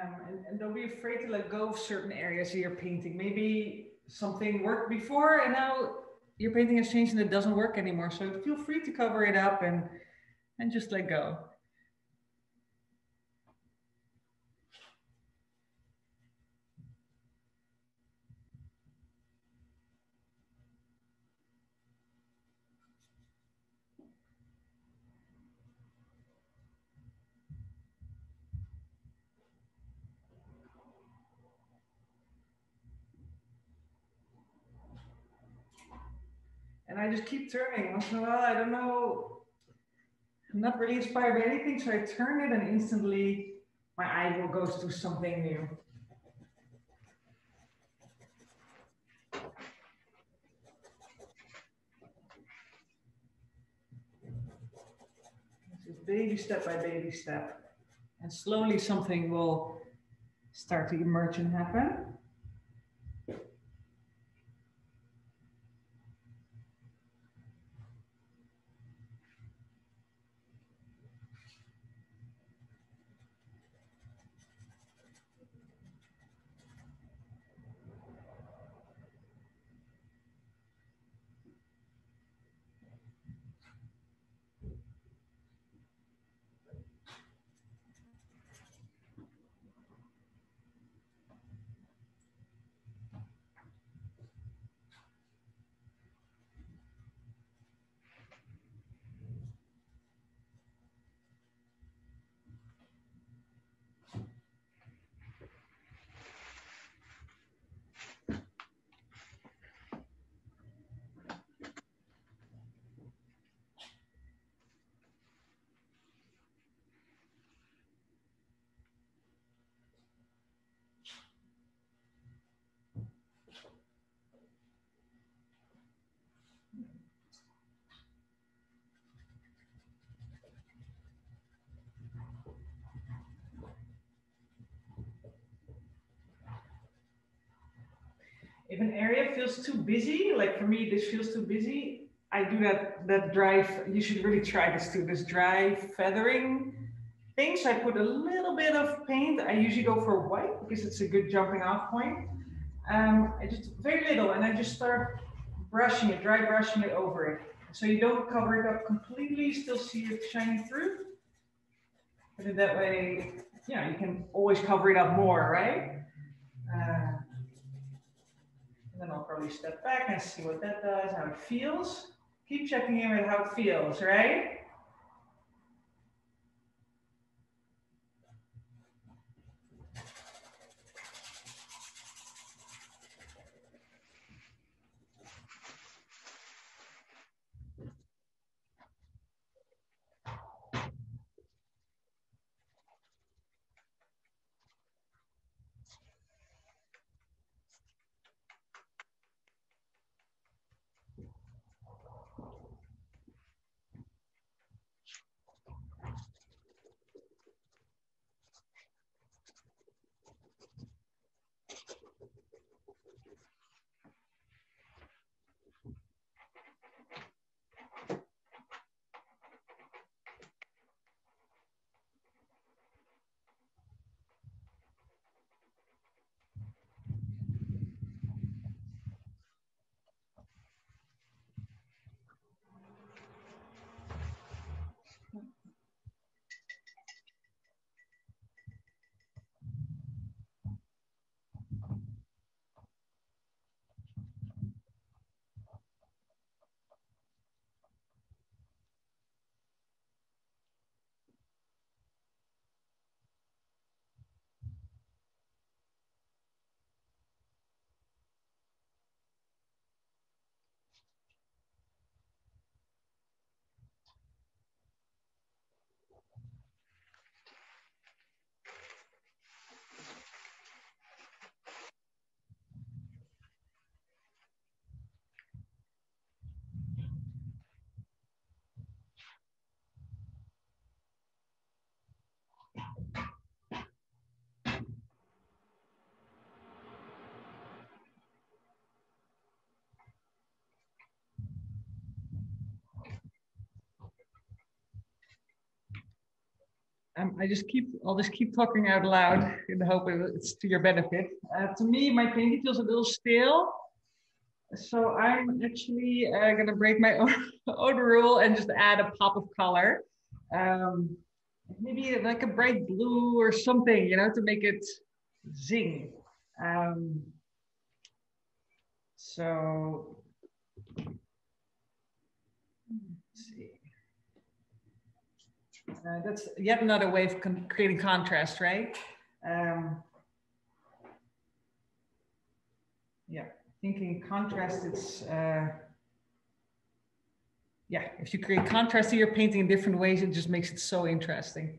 Um, and, and, don't be afraid to let go of certain areas of your painting. Maybe something worked before and now your painting has changed and it doesn't work anymore. So feel free to cover it up and, and just let go. I just keep turning. Once in a while, I don't know, I'm not really inspired by anything, so I turn it and instantly my eye will go to something new. Baby step by baby step. And slowly something will start to emerge and happen. If an area feels too busy, like for me, this feels too busy, I do that that dry. You should really try this too. This dry feathering thing. So I put a little bit of paint. I usually go for white because it's a good jumping off point. Um, I just very little, and I just start brushing it, dry brushing it over it. So you don't cover it up completely. Still see it shining through. But in that way, yeah, you can always cover it up more, right? Uh, and then I'll probably step back and see what that does, how it feels. Keep checking in with how it feels, right? Um, I just keep, I'll just keep talking out loud in the hope it's to your benefit. Uh, to me, my painting feels a little stale. So I'm actually uh, gonna break my [laughs] own, own, rule and just add a pop of color. Um, maybe like a bright blue or something, you know, to make it zing. Um, so Uh, that's yet another way of con creating contrast, right? Um, yeah, thinking contrast, it's, uh, yeah, if you create contrast in your painting in different ways, it just makes it so interesting.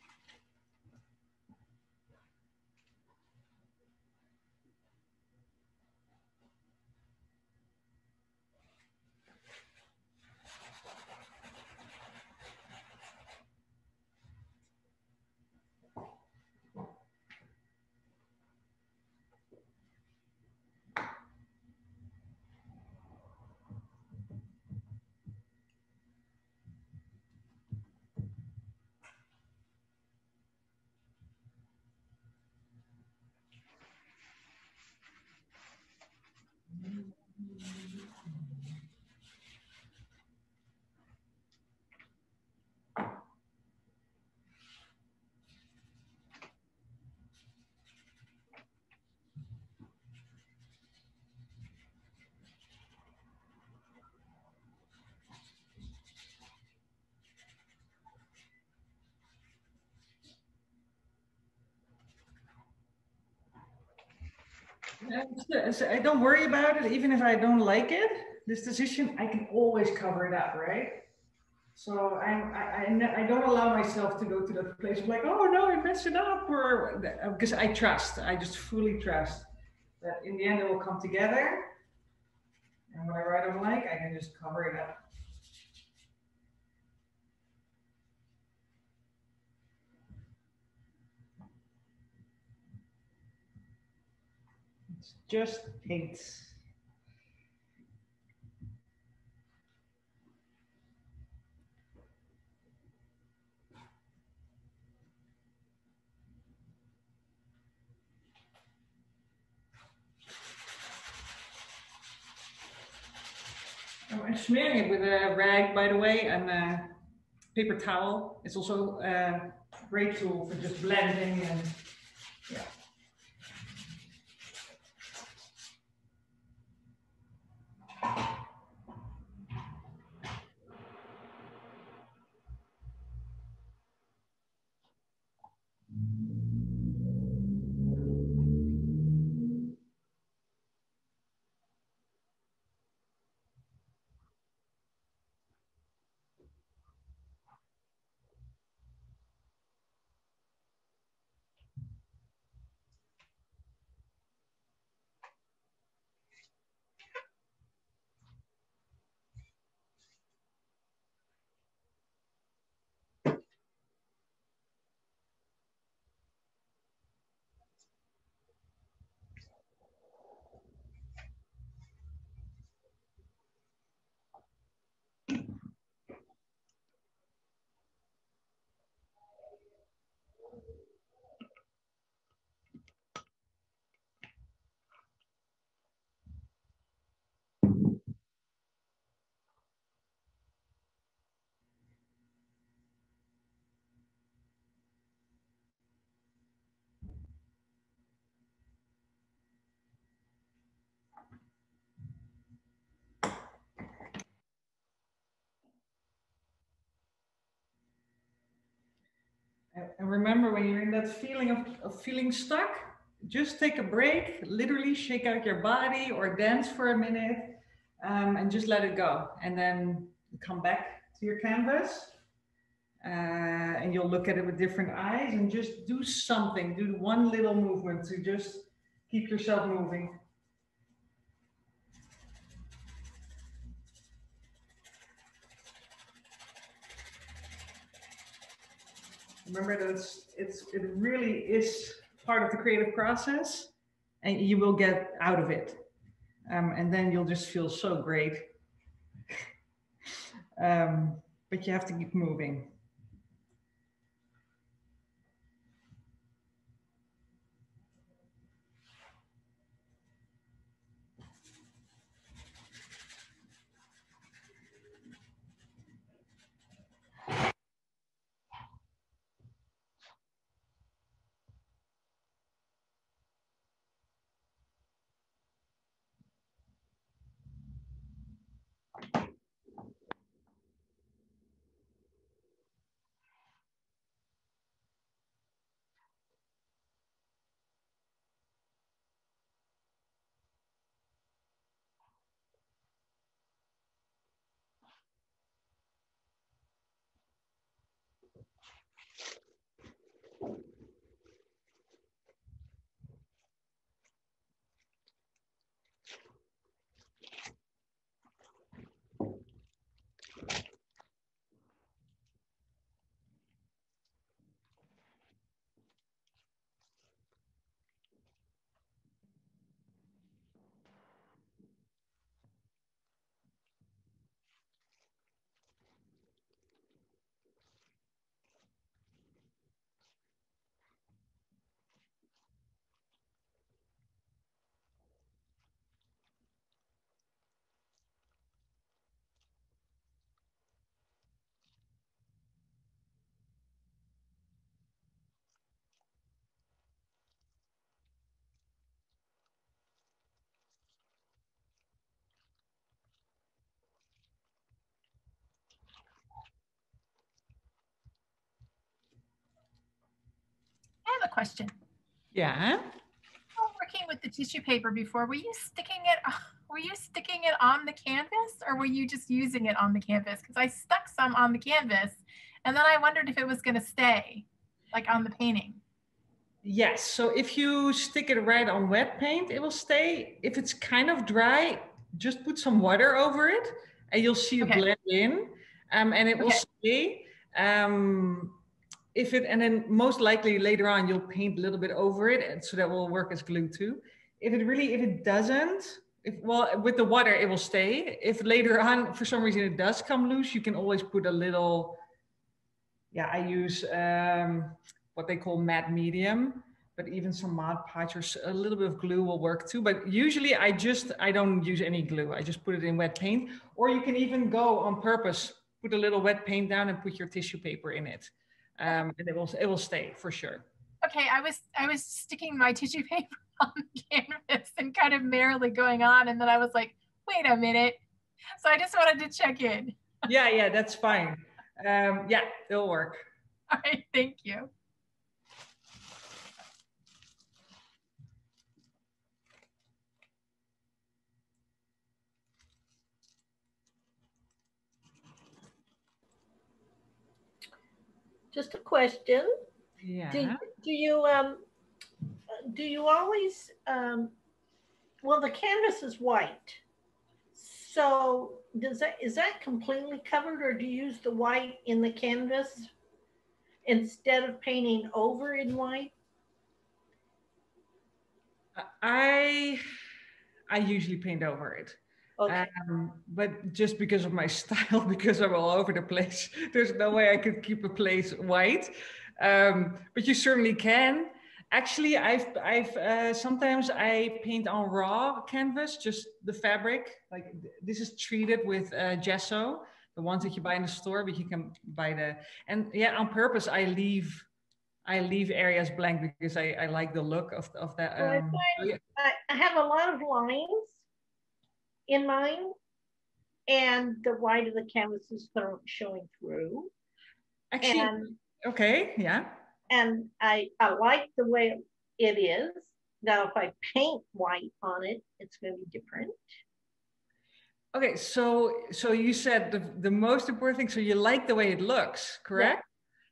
Mm-hmm. I don't worry about it, even if I don't like it. This decision, I can always cover it up, right? So I'm, I, I, I don't allow myself to go to that place of like, oh no, I messed it up, or because I trust, I just fully trust that in the end it will come together. And whatever I don't like, I can just cover it up. Just paints. Oh, I'm smearing it with a rag, by the way, and a paper towel. It's also a great tool for just blending and yeah. And remember, when you're in that feeling of, of feeling stuck, just take a break, literally shake out your body or dance for a minute um, and just let it go. And then come back to your canvas. Uh, and you'll look at it with different eyes and just do something, do one little movement to just keep yourself moving. Remember that it's, it's, it really is part of the creative process and you will get out of it. Um, and then you'll just feel so great. [laughs] um, but you have to keep moving. Have a question. Yeah. working with the tissue paper before, were you sticking it? [laughs] Were you sticking it on the canvas, or were you just using it on the canvas? Because I stuck some on the canvas, and then I wondered if it was going to stay, like on the painting. Yes. So if you stick it right on wet paint, it will stay. If it's kind of dry, just put some water over it, and you'll see it okay. blend in, um, and it okay. will stay. Um, if it and then most likely later on you'll paint a little bit over it and so that will work as glue too. If it really if it doesn't if well with the water it will stay. If later on for some reason it does come loose you can always put a little yeah i use um, what they call matte medium but even some Mod Podge or a little bit of glue will work too. But usually i just i don't use any glue. I just put it in wet paint. Or you can even go on purpose put a little wet paint down and put your tissue paper in it um, and it will it will stay for sure. Okay, I was I was sticking my tissue paper [laughs] on the canvas and kind of merrily going on, and then I was like, wait a minute. So I just wanted to check in. yeah, yeah, that's fine. Um, yeah, it'll work. [laughs] All right, thank you. Just a question. Yeah. Do, do you um do you always um well the canvas is white. So does that is that completely covered or do you use the white in the canvas instead of painting over in white? I I usually paint over it. Okay. Um, but just because of my [laughs] style, because I'm all over the place, [laughs] there's no way I could keep a place white. Um, but you certainly can. Actually, I've, I've uh, sometimes I paint on raw canvas, just the fabric. Like this is treated with uh, gesso, the ones that you buy in the store, but you can buy the. And yeah, on purpose, I leave I leave areas blank because I, I like the look of, of that. Um, well, I, find, I have a lot of lines in mind and the white of the canvas is showing through. Actually, and, okay, yeah. and I, I like the way it is. Now, if I paint white on it, it's going to be different. Okay, so so you said the, the most important thing. So you like the way it looks, correct?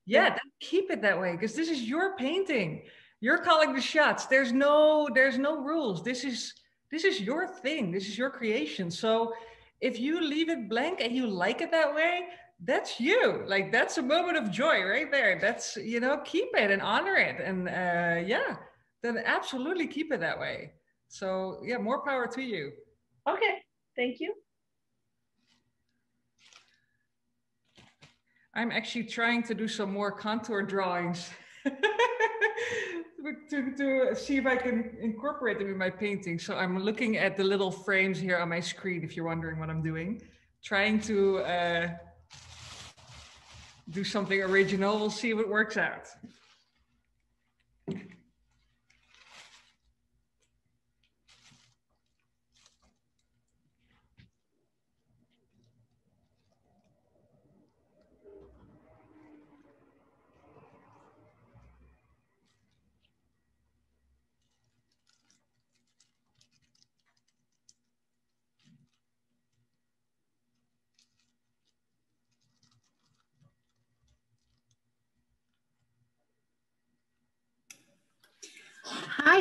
Yeah, yeah. then keep it that way because this is your painting. You're calling the shots. There's no there's no rules. This is this is your thing. This is your creation. So if you leave it blank and you like it that way, that's you. Like that's a moment of joy right there. That's you know keep it and honor it and uh, yeah, then absolutely keep it that way. So yeah, more power to you. Okay, thank you. I'm actually trying to do some more contour drawings. [laughs] to, to see if I can incorporate them in my painting. So I'm looking at the little frames here on my screen, if you're wondering what I'm doing. Trying to uh, do something original. We'll see if it works out.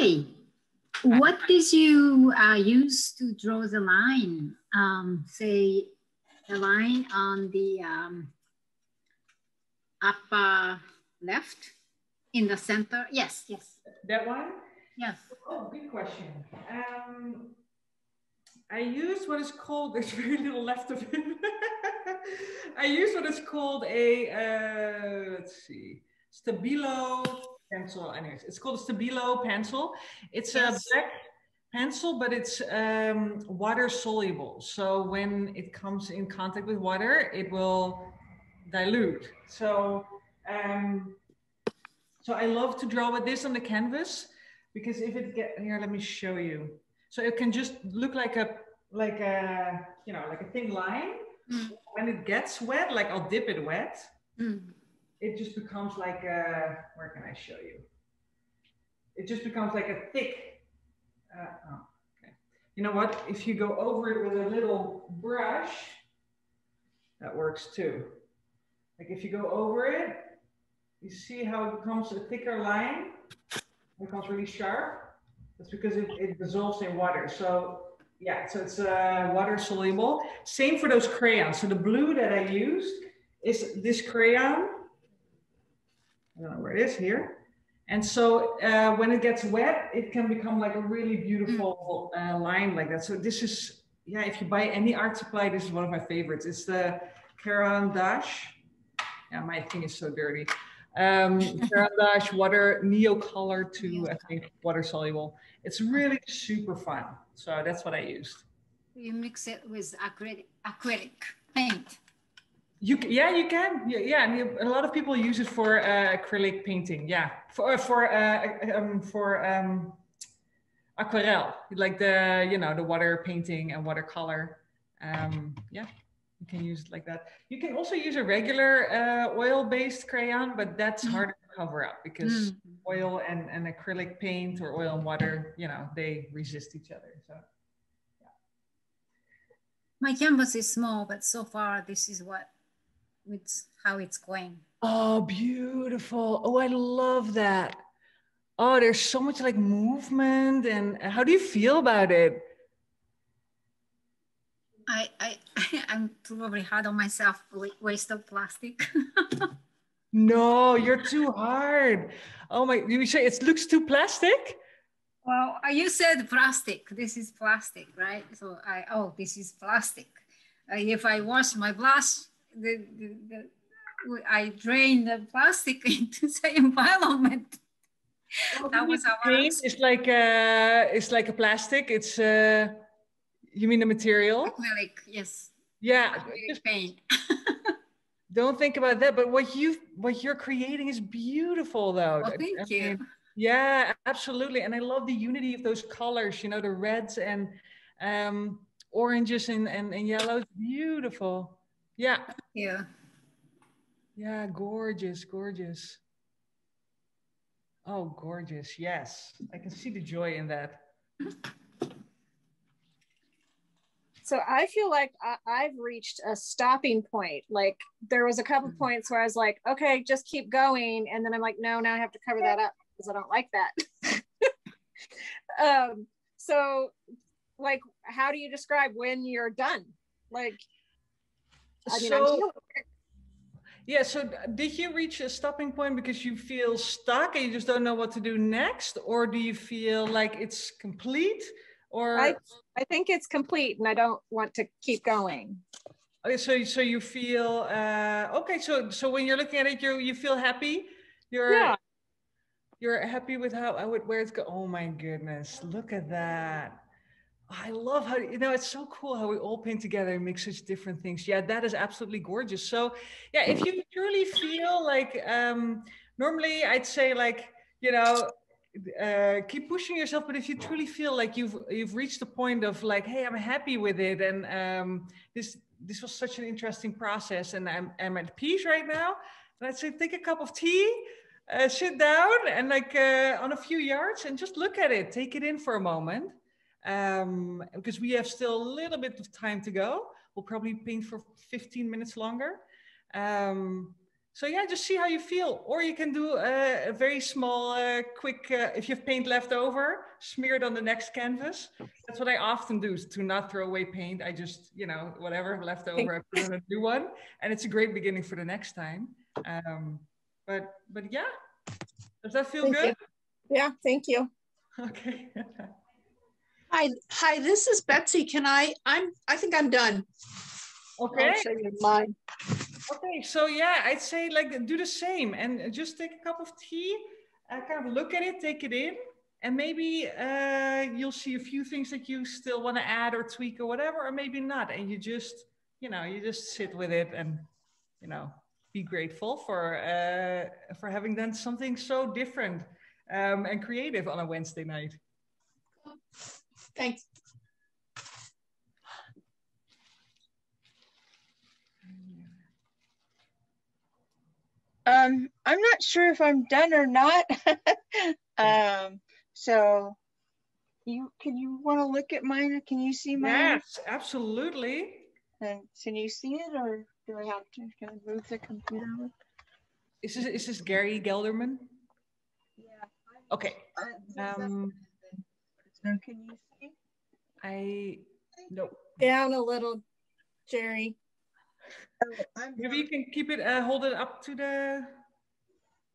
Hi. What did you uh, use to draw the line? Um, say the line on the um, upper left in the center? Yes, yes. That one? Yes. Oh, good question. Um, I use what is called, [laughs] there's very little left of it. [laughs] I use what is called a, uh, let's see, Stabilo pencil. Anyways, it's called a Stabilo pencil. It's yes. a black pencil, but it's um, water soluble. So when it comes in contact with water, it will dilute. So, um, so I love to draw with this on the canvas because if it get here, let me show you. So it can just look like a like a you know like a thin line. Mm. When it gets wet, like I'll dip it wet. Mm it just becomes like a, where can I show you? It just becomes like a thick, uh, oh, okay. You know what? If you go over it with a little brush, that works too. Like if you go over it, you see how it becomes a thicker line? It becomes really sharp. That's because it, it dissolves in water. So yeah, so it's uh, water soluble. Same for those crayons. So the blue that I used is this crayon I don't know where it is here. And so uh, when it gets wet, it can become like a really beautiful mm. uh, line like that. So this is, yeah, if you buy any art supply, this is one of my favorites. It's the Caran d'Ache. Yeah, my thing is so dirty. Um, [laughs] Caran d'Ache water, Neocolor II, I think, water soluble. It's really super fun. So that's what I used. You mix it with acrylic, acrylic paint. You yeah, you can. Yeah, yeah. And a lot of people use it for uh, acrylic painting. Yeah, for uh, for uh, um, for um, aquarelle, like the you know the water painting and watercolor. Um, yeah, you can use it like that. You can also use a regular uh, oil-based crayon, but that's mm. harder to cover up because mm. oil and, and acrylic paint or oil and water, you know, they resist each other. So. Yeah. my canvas is small, but so far this is what with how it's going. Oh, beautiful. Oh, I love that. Oh, there's so much like movement. And how do you feel about it? I, I, [laughs] I'm probably hard on myself, waste of plastic. [laughs] no, you're too hard. Oh my, you say it looks too plastic? Well, uh, you said plastic. This is plastic, right? So I, oh, this is plastic. Uh, if I wash my brush, the, the, the, I drain the plastic [laughs] into the environment. Well, that was our It's like a, it's like a plastic. It's uh, you mean the material? Acrylic, yes. Yeah. Just paint. [laughs] don't think about that. But what you what you're creating is beautiful, though. Oh, thank I you. Yeah, absolutely. And I love the unity of those colors. You know, the reds and um, oranges and, and, and yellows. Beautiful. Yeah. Yeah. Yeah, gorgeous, gorgeous. Oh, gorgeous. Yes. I can see the joy in that. So I feel like I, have reached a stopping point. Like there was a couple Mm-hmm. points where I was like, okay, just keep going. And then I'm like, no, now I have to cover that up because I don't like that. [laughs] um, so like, how do you describe when you're done? Like, I mean, I'm So, still- yeah, so did you reach a stopping point because you feel stuck and you just don't know what to do next? Or do you feel like it's complete? Or I, I think it's complete and I don't want to keep going. Okay, so so you feel uh, okay. So so when you're looking at it, you you feel happy. You're Yeah. you're happy with how I would where it's go. Oh my goodness, look at that! I love how you know it's so cool how we all paint together and make such different things. Yeah, that is absolutely gorgeous. So yeah, if you truly feel like um, normally I'd say like you know uh, keep pushing yourself but if you truly feel like you've you've reached the point of like hey i'm happy with it and um, this this was such an interesting process and i'm, I'm at peace right now and i'd say take a cup of tea uh, sit down and like uh, on a few yards and just look at it take it in for a moment um, because we have still a little bit of time to go we'll probably paint for 15 minutes longer um, so yeah, just see how you feel. Or you can do a, a very small, uh, quick, uh, if you have paint left over, smear it on the next canvas. That's what I often do to not throw away paint. I just, you know, whatever left over, I put on a new one. And it's a great beginning for the next time. Um, but, but yeah, does that feel Thank good? Yeah, thank you. [laughs] Okay. [laughs] Hi, hi, this is Betsy. Can I, I'm, I think I'm done. okay. I'll show you mine. Okay, so yeah, I'd say like do the same and just take a cup of tea, uh, kind of look at it, take it in, and maybe uh, you'll see a few things that you still want to add or tweak or whatever, or maybe not, and you just, you know, you just sit with it and, you know, be grateful for uh, for having done something so different um, and creative on a Wednesday night. Thanks. Um, I'm not sure if I'm done or not. [laughs] um, so you can you want to look at mine? Can you see mine? Yes, absolutely. And can you see it, or do I have to can I move the computer? Is this is this Gary Gelderman? Yeah. Okay. Um, so can you see? I no. Down a little, Jerry. Oh, I'm Maybe you can keep it, uh, hold it up to the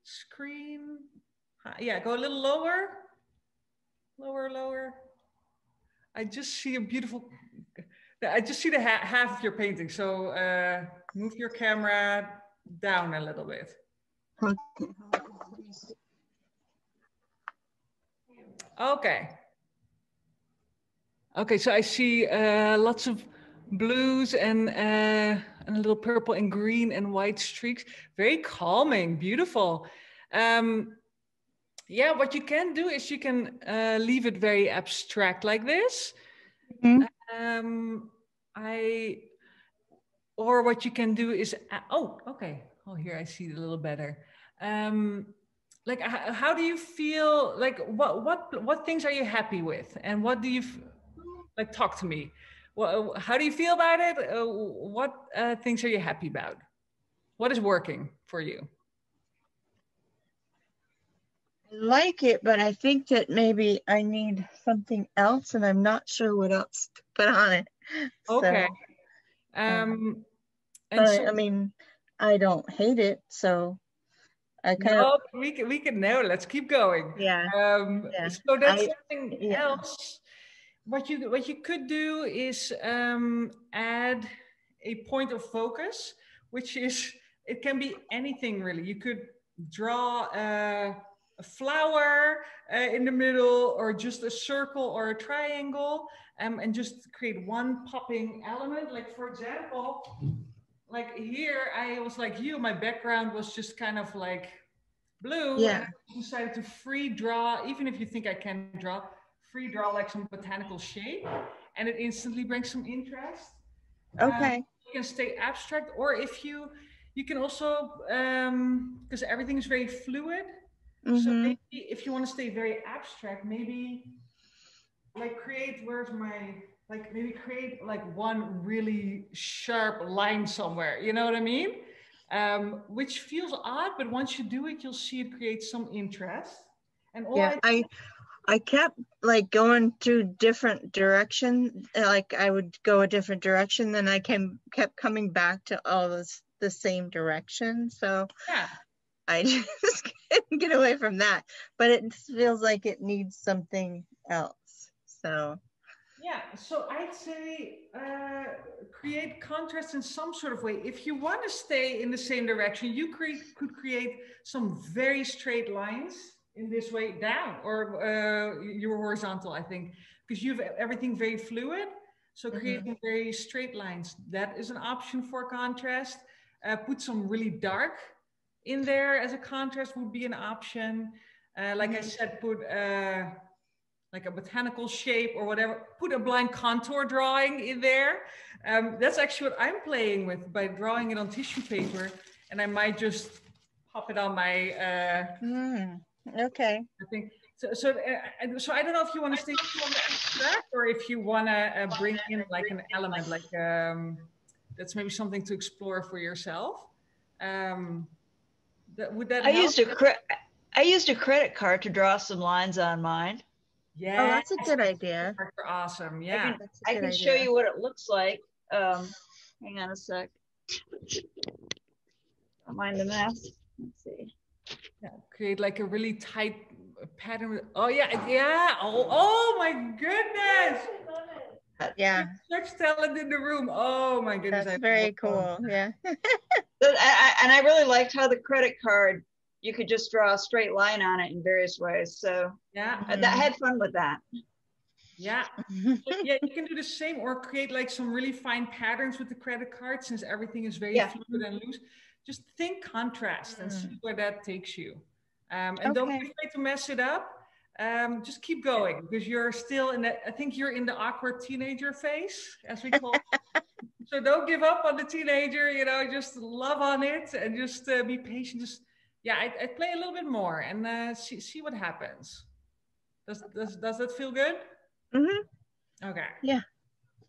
screen. Uh, yeah, go a little lower. Lower, lower. I just see a beautiful, I just see the ha half of your painting. So uh, move your camera down a little bit. Okay. Okay, so I see uh, lots of blues and, uh, and a little purple and green and white streaks. Very calming, beautiful. Um, yeah, what you can do is you can uh, leave it very abstract like this. Mhm. Um, I, or what you can do is, uh, oh, okay. Oh, here I see it a little better. Um, like, h- how do you feel? Like, what, what, what things are you happy with, and what do you, f- like, talk to me. Well, how do you feel about it? Uh, what uh, things are you happy about? What is working for you? I like it, but I think that maybe I need something else, and I'm not sure what else to put on it. So, Okay. Um, and but, so, I mean, I don't hate it, so I kind of we can, we can, no, let's keep going. yeah. Um, Yeah, so that's I- something yeah. else. What you what you could do is um, add a point of focus, which is it can be anything really. You could draw uh, a flower uh, in the middle, or just a circle or a triangle, um, and just create one popping element. Like for example, like here I was like you. My background was just kind of like blue. Yeah. I decided to free draw, even if you think I can draw, free draw like some botanical shape, and it instantly brings some interest. Um, Okay. you can stay abstract, or if you, you can also, because everything is very fluid. So Mhm. maybe if you want to stay very abstract, maybe like create where's my like maybe create like one really sharp line somewhere. You know what I mean? Um, which feels odd, but once you do it, you'll see it creates some interest. And all Yeah, I, I I kept like going to different direction. Like I would go a different direction, then I came kept coming back to all this the same direction. So yeah, I [laughs] just couldn't get away from that. But it feels like it needs something else. So Yeah, so I'd say uh, create contrast in some sort of way. If you want to stay in the same direction, you create, could create some very straight lines in this way down, or uh, you're horizontal, I think, because you have everything very fluid. So creating very straight lines, that is an option for contrast. Uh, put some really dark in there as a contrast would be an option. Uh, like I said, put uh, like a botanical shape or whatever, put a blind contour drawing in there. Um, that's actually what I'm playing with by drawing it on tissue paper. And I might just pop it on my, uh, hmm, okay. I think, so, so, uh, so I don't know if you want to stay on the abstract or if you want to uh, bring in like an element, like um, that's maybe something to explore for yourself. Um, that, would that I help? used a cre- I used a credit card to draw some lines on mine. Yeah, Oh, that's a good idea. Are awesome. I Yeah. can, That's a I good can show you what it looks like. Um, hang on a sec. Don't mind the mess. Let's see. Yeah, create like a really tight pattern. Oh yeah, yeah. Oh, oh my goodness! Yeah, Such talent in the room. Oh my goodness. that's very cool. Yeah. [laughs] I, I, and I really liked how the credit card you could just draw a straight line on it in various ways. So Yeah, uh, I, I had fun with that. yeah, [laughs] yeah. You can do the same or create like some really fine patterns with the credit card since everything is very Yeah. fluid and loose. Just think contrast and see where that takes you. Um, and don't be afraid to mess it up. Um, just keep going because you're still in that. I think you're in the awkward teenager phase, as we call it. [laughs] so don't give up on the teenager. You know, just love on it and just uh, be patient. Just yeah, I, I play a little bit more and uh, see see what happens. Does does does that feel good? hmm Okay. Yeah.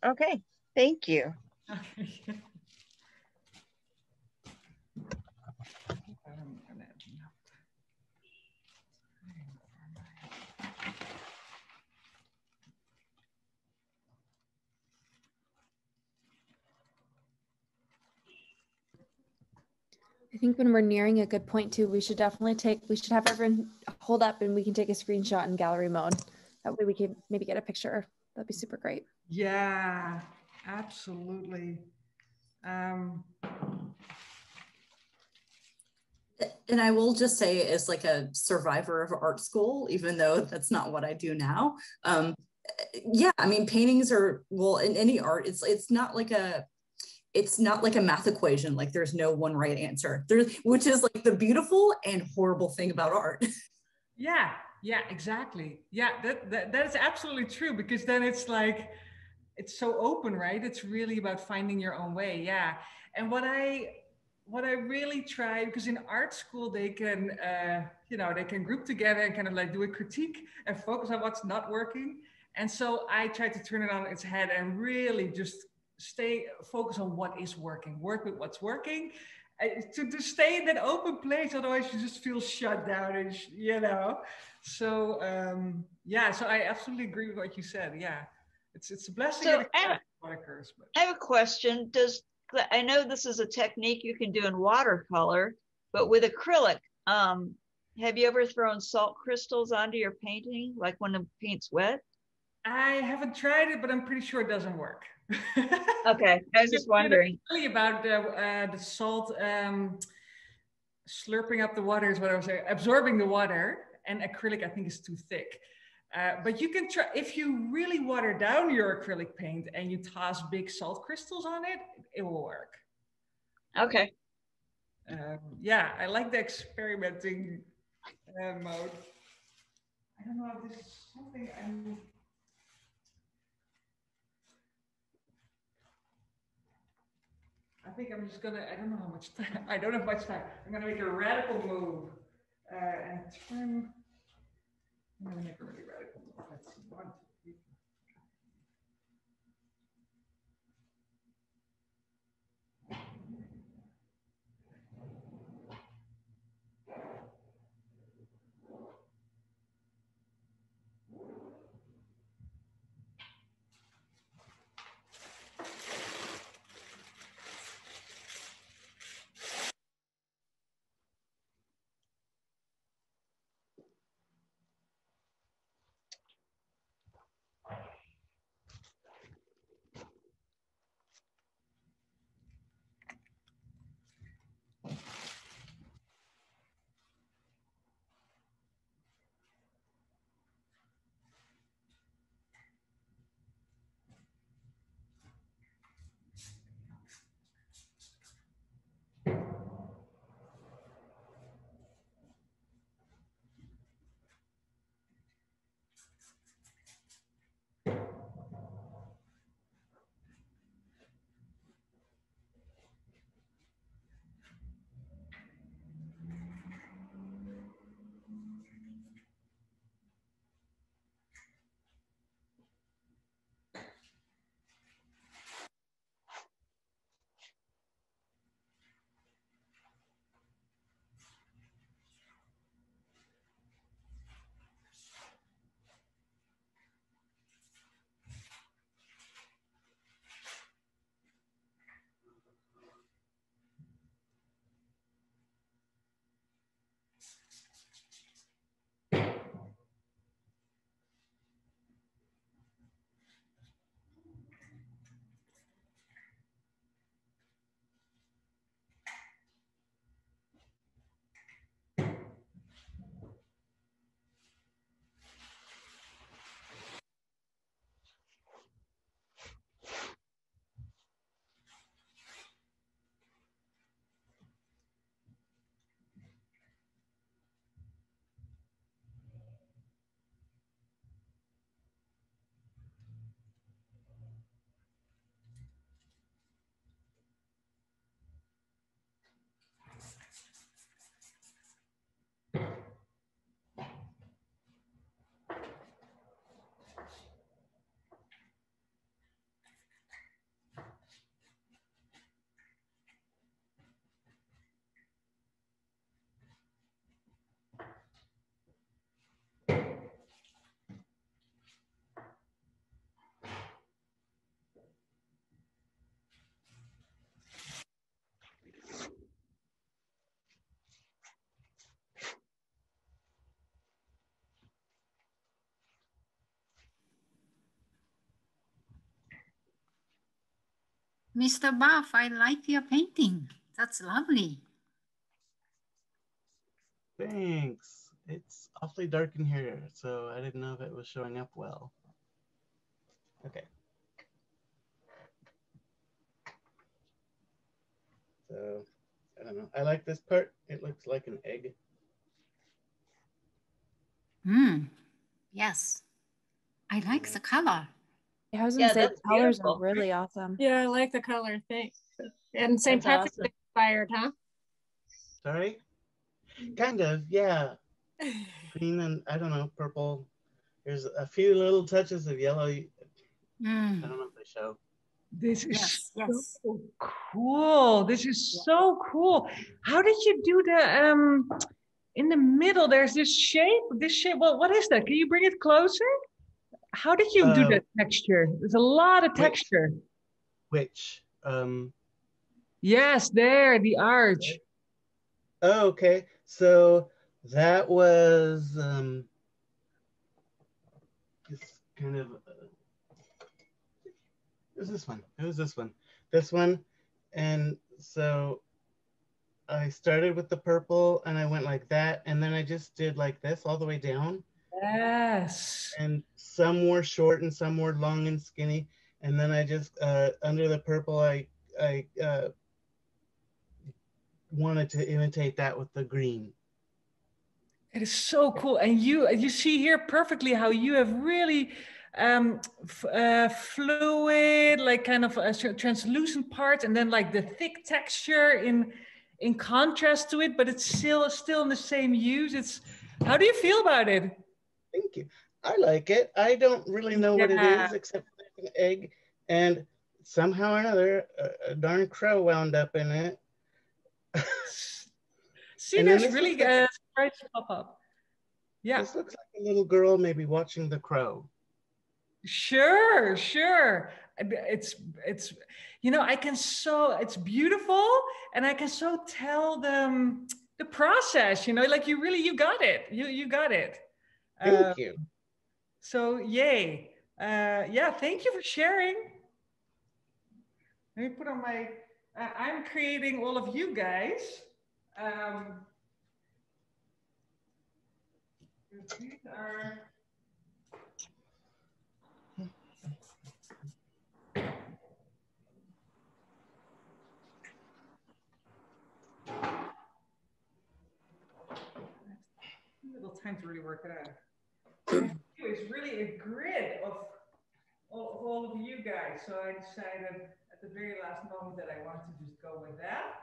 Okay. Thank you. [laughs] Okay. Think when we're nearing a good point too, we should definitely take, we should have everyone hold up and we can take a screenshot in gallery mode. That way we can maybe get a picture. That'd be super great. Yeah, absolutely. Um, And I will just say, as like a survivor of art school, even though that's not what I do now, um, yeah, I mean, paintings are well in any art. It's it's not like a it's not like a math equation. Like there's no one right answer. There, which is like the beautiful and horrible thing about art. [laughs] yeah, yeah, exactly. Yeah, that, that that is absolutely true because then it's like it's so open, right? It's really about finding your own way. Yeah. And what I what I really try because in art school they can uh, you know they can group together and kind of like do a critique and focus on what's not working. And so I try to turn it on its head and really just stay focus on what is working, work with what's working. Uh, to, to stay in that open place, otherwise you just feel shut down and sh- you know. So um, yeah, so I absolutely agree with what you said. Yeah, it's it's a blessing. So I have, curse, a curse, but I have a question. Does I know this is a technique you can do in watercolor, but with acrylic, um, have you ever thrown salt crystals onto your painting, like when the paint's wet? I haven't tried it, but I'm pretty sure it doesn't work. Okay, I was just wondering. [laughs] Really about the uh, the salt um, slurping up the water is what I was saying, absorbing the water, and acrylic I think is too thick. Uh, but you can try if you really water down your acrylic paint and you toss big salt crystals on it, it will work. Okay. Um, yeah, I like the experimenting uh, mode. I don't know if this is something I'm. Think I'm just gonna. I don't know how much [laughs] time. I don't have much time. I'm gonna make a radical move. uh, and turn. I'm gonna make it really red. Let's see. One, Mr. Buff, I like your painting. That's lovely. Thanks. It's awfully dark in here, so I didn't know if it was showing up well. Okay. So, I don't know. I like this part. It looks like an egg. Hmm. Yes. I like the color. Yeah, I was Yeah, gonna say the colors beautiful. are really awesome. Yeah, I like the color. Thanks. And St. That's Patrick's awesome. Day inspired, huh? Sorry? Kind of, yeah. [laughs] Green and, I don't know, purple. There's a few little touches of yellow. I Hmm. don't know if they show. This is Yes, so yes. cool. This is so cool. How did you do the um in the middle? There's this shape. This shape. Well, what is that? Can you bring it closer? How did you do Uh, that texture? There's a lot of texture. Which, um, Yes, there, the arch. Oh, okay. So that was um, this kind of. Uh, it was this one. It was this one. This one, and so I started with the purple, and I went like that, and then I just did like this all the way down, Yes. and some were short and some were long and skinny, and then I just uh, under the purple, I I uh, wanted to imitate that with the green. It is so cool. And you you see here perfectly how you have really um f- uh, fluid like kind of a translucent part, and then like the thick texture in in contrast to it, but it's still still in the same use. It's how do you feel about it? Thank you. I like it. I don't really know what it Yeah. is except an egg, and somehow or another, a, darn crow wound up in it. [laughs] See, And there's really good like- pop up. Yeah. This looks like a little girl maybe watching the crow. Sure, sure. It's it's you know I can so it's beautiful and I can so tell them the process. You know, like you really you got it. You you got it. Thank Uh, you. So yay. Uh, yeah, thank you for sharing. Let me put on my. Uh, I'm creating all of you guys. Um, these are. Little time to really work it out. It's really a grid of all, of all of you guys. So I decided at the very last moment that I wanted to just go with that.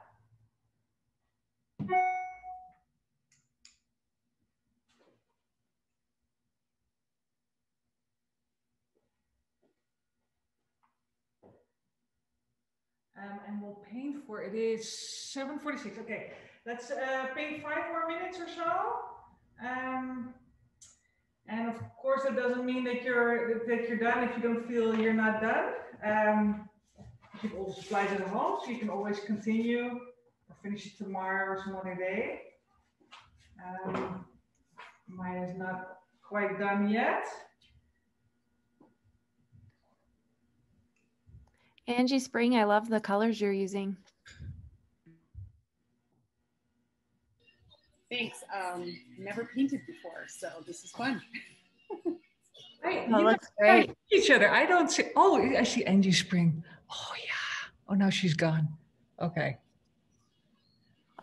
Um, and we'll paint for it is 7:46. Okay, let's uh, paint five more minutes or so. Um, and of course, that doesn't mean that you're that you're done if you don't feel you're not done. Um, you have all supplies at home, so you can always continue or finish it tomorrow or some other day. Um, mine is not quite done yet. Angie Spring, I love the colors you're using. Thanks. Um, never painted before, so this is fun. [laughs] Right, Oh, you looks great. see each other. I don't see. Oh, I see Angie Spring. Oh yeah. Oh, now she's gone. Okay.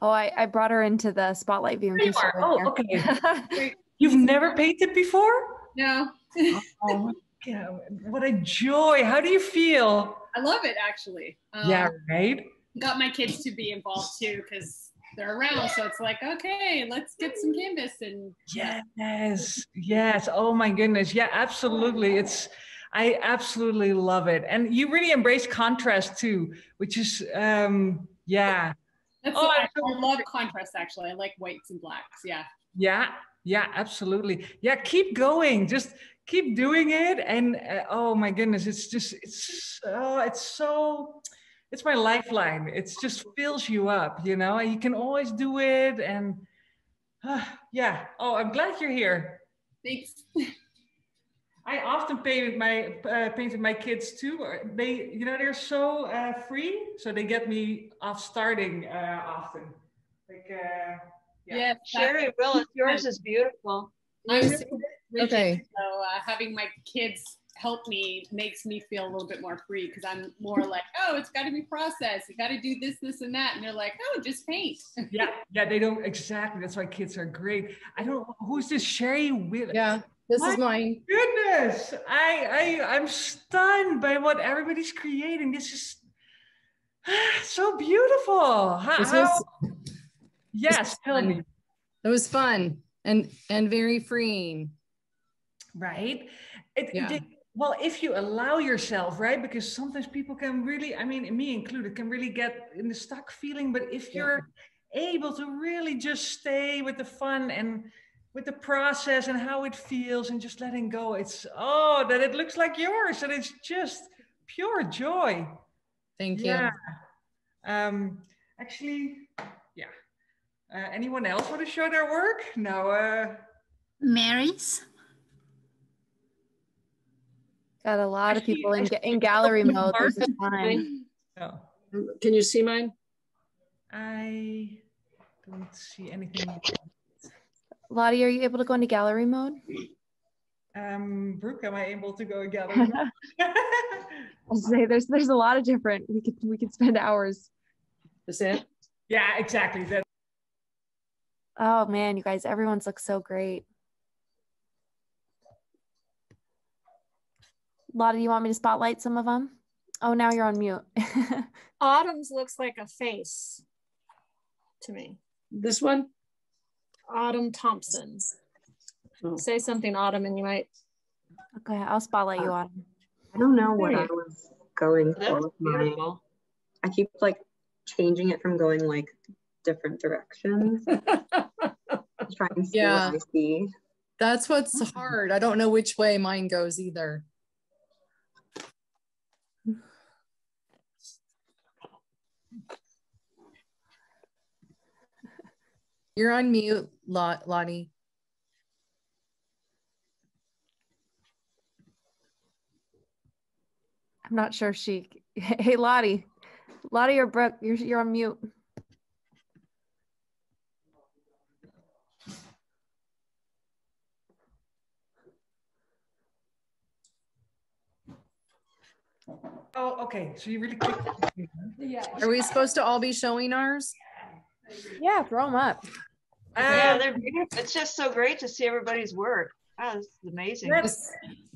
Oh, I, I brought her into the spotlight view You are. Oh, okay. [laughs] You've never painted before? No. [laughs] Oh, yeah. What a joy. How do you feel? I love it actually. Um, yeah, right? Got my kids to be involved too because they're around. So it's like, okay, let's get some canvas and Yes. Yes. Oh my goodness. Yeah, absolutely. It's I absolutely love it. And you really embrace contrast too, which is um yeah. That's Oh, I, I love contrast actually. I like whites and blacks. Yeah. Yeah, yeah, absolutely. Yeah, keep going. Just keep doing it. And uh, oh my goodness, it's just it's so it's so it's my lifeline. It's just fills you up, you know. And you can always do it. And uh, yeah. Oh, I'm glad you're here. Thanks. I often paint with my uh, paint with my kids too. Uh, They, you know, they're so uh, free, so they get me off starting uh, often. Like, uh, Yeah. Sherry Willis, yours is beautiful. I'm Okay. So uh, having my kids help me makes me feel a little bit more free because I'm more like, oh, it's got to be processed. You got to do this, this, and that. And they're like, oh, just paint. [laughs] yeah, yeah, they don't exactly. That's why kids are great. I don't. Who's this Sherry Will? Yeah, this is My mine. Goodness, I, I, I'm stunned by what everybody's creating. This is [sighs] so beautiful. How, This how- was- yes, tell me. It was fun and and very freeing. Right? It, Yeah. it- well, if you allow yourself, right? Because sometimes people can really, I mean, me included, can really get in the stuck feeling. But if you're able to really just stay with the fun and with the process and how it feels and just letting go, it's oh, that it looks like yours and it's just pure joy. Thank you. Yeah. Um, actually, yeah. Uh, anyone else want to show their work? No. Uh, Mary's. Got a lot of people in, [laughs] in gallery mode. This is art. fun. Can you see mine? I don't see anything. Lotte, are you able to go into gallery mode? Um, Brooke, am I able to go gallery? [laughs] mode? I'll say there's there's a lot of different. We could we could spend hours. That's it. yeah, exactly. That. Oh man, you guys, everyone's looks so great. Lotte, you want me to spotlight some of them? Oh, now you're on mute. [laughs] Autumn's looks like a face. to me. This one? Autumn Thompson. Oh. Say something, Autumn, and you might. Okay, I'll spotlight you, uh, Autumn. I don't know what There I was going That's for with my. I keep like changing it from going like different directions. [laughs] to see Yeah. what I see. That's what's hard. I don't know which way mine goes either. You're on mute, Lot Lotte. I'm not sure she. [laughs] Hey, Lotte, Lotte or Brooke, you're you're on mute. Oh, okay. So you really clicked. Yeah. Are we supposed to all be showing ours? Yeah, throw them up. Yeah, Um, they're, it's just so great to see everybody's work. Wow, this is amazing. Let's,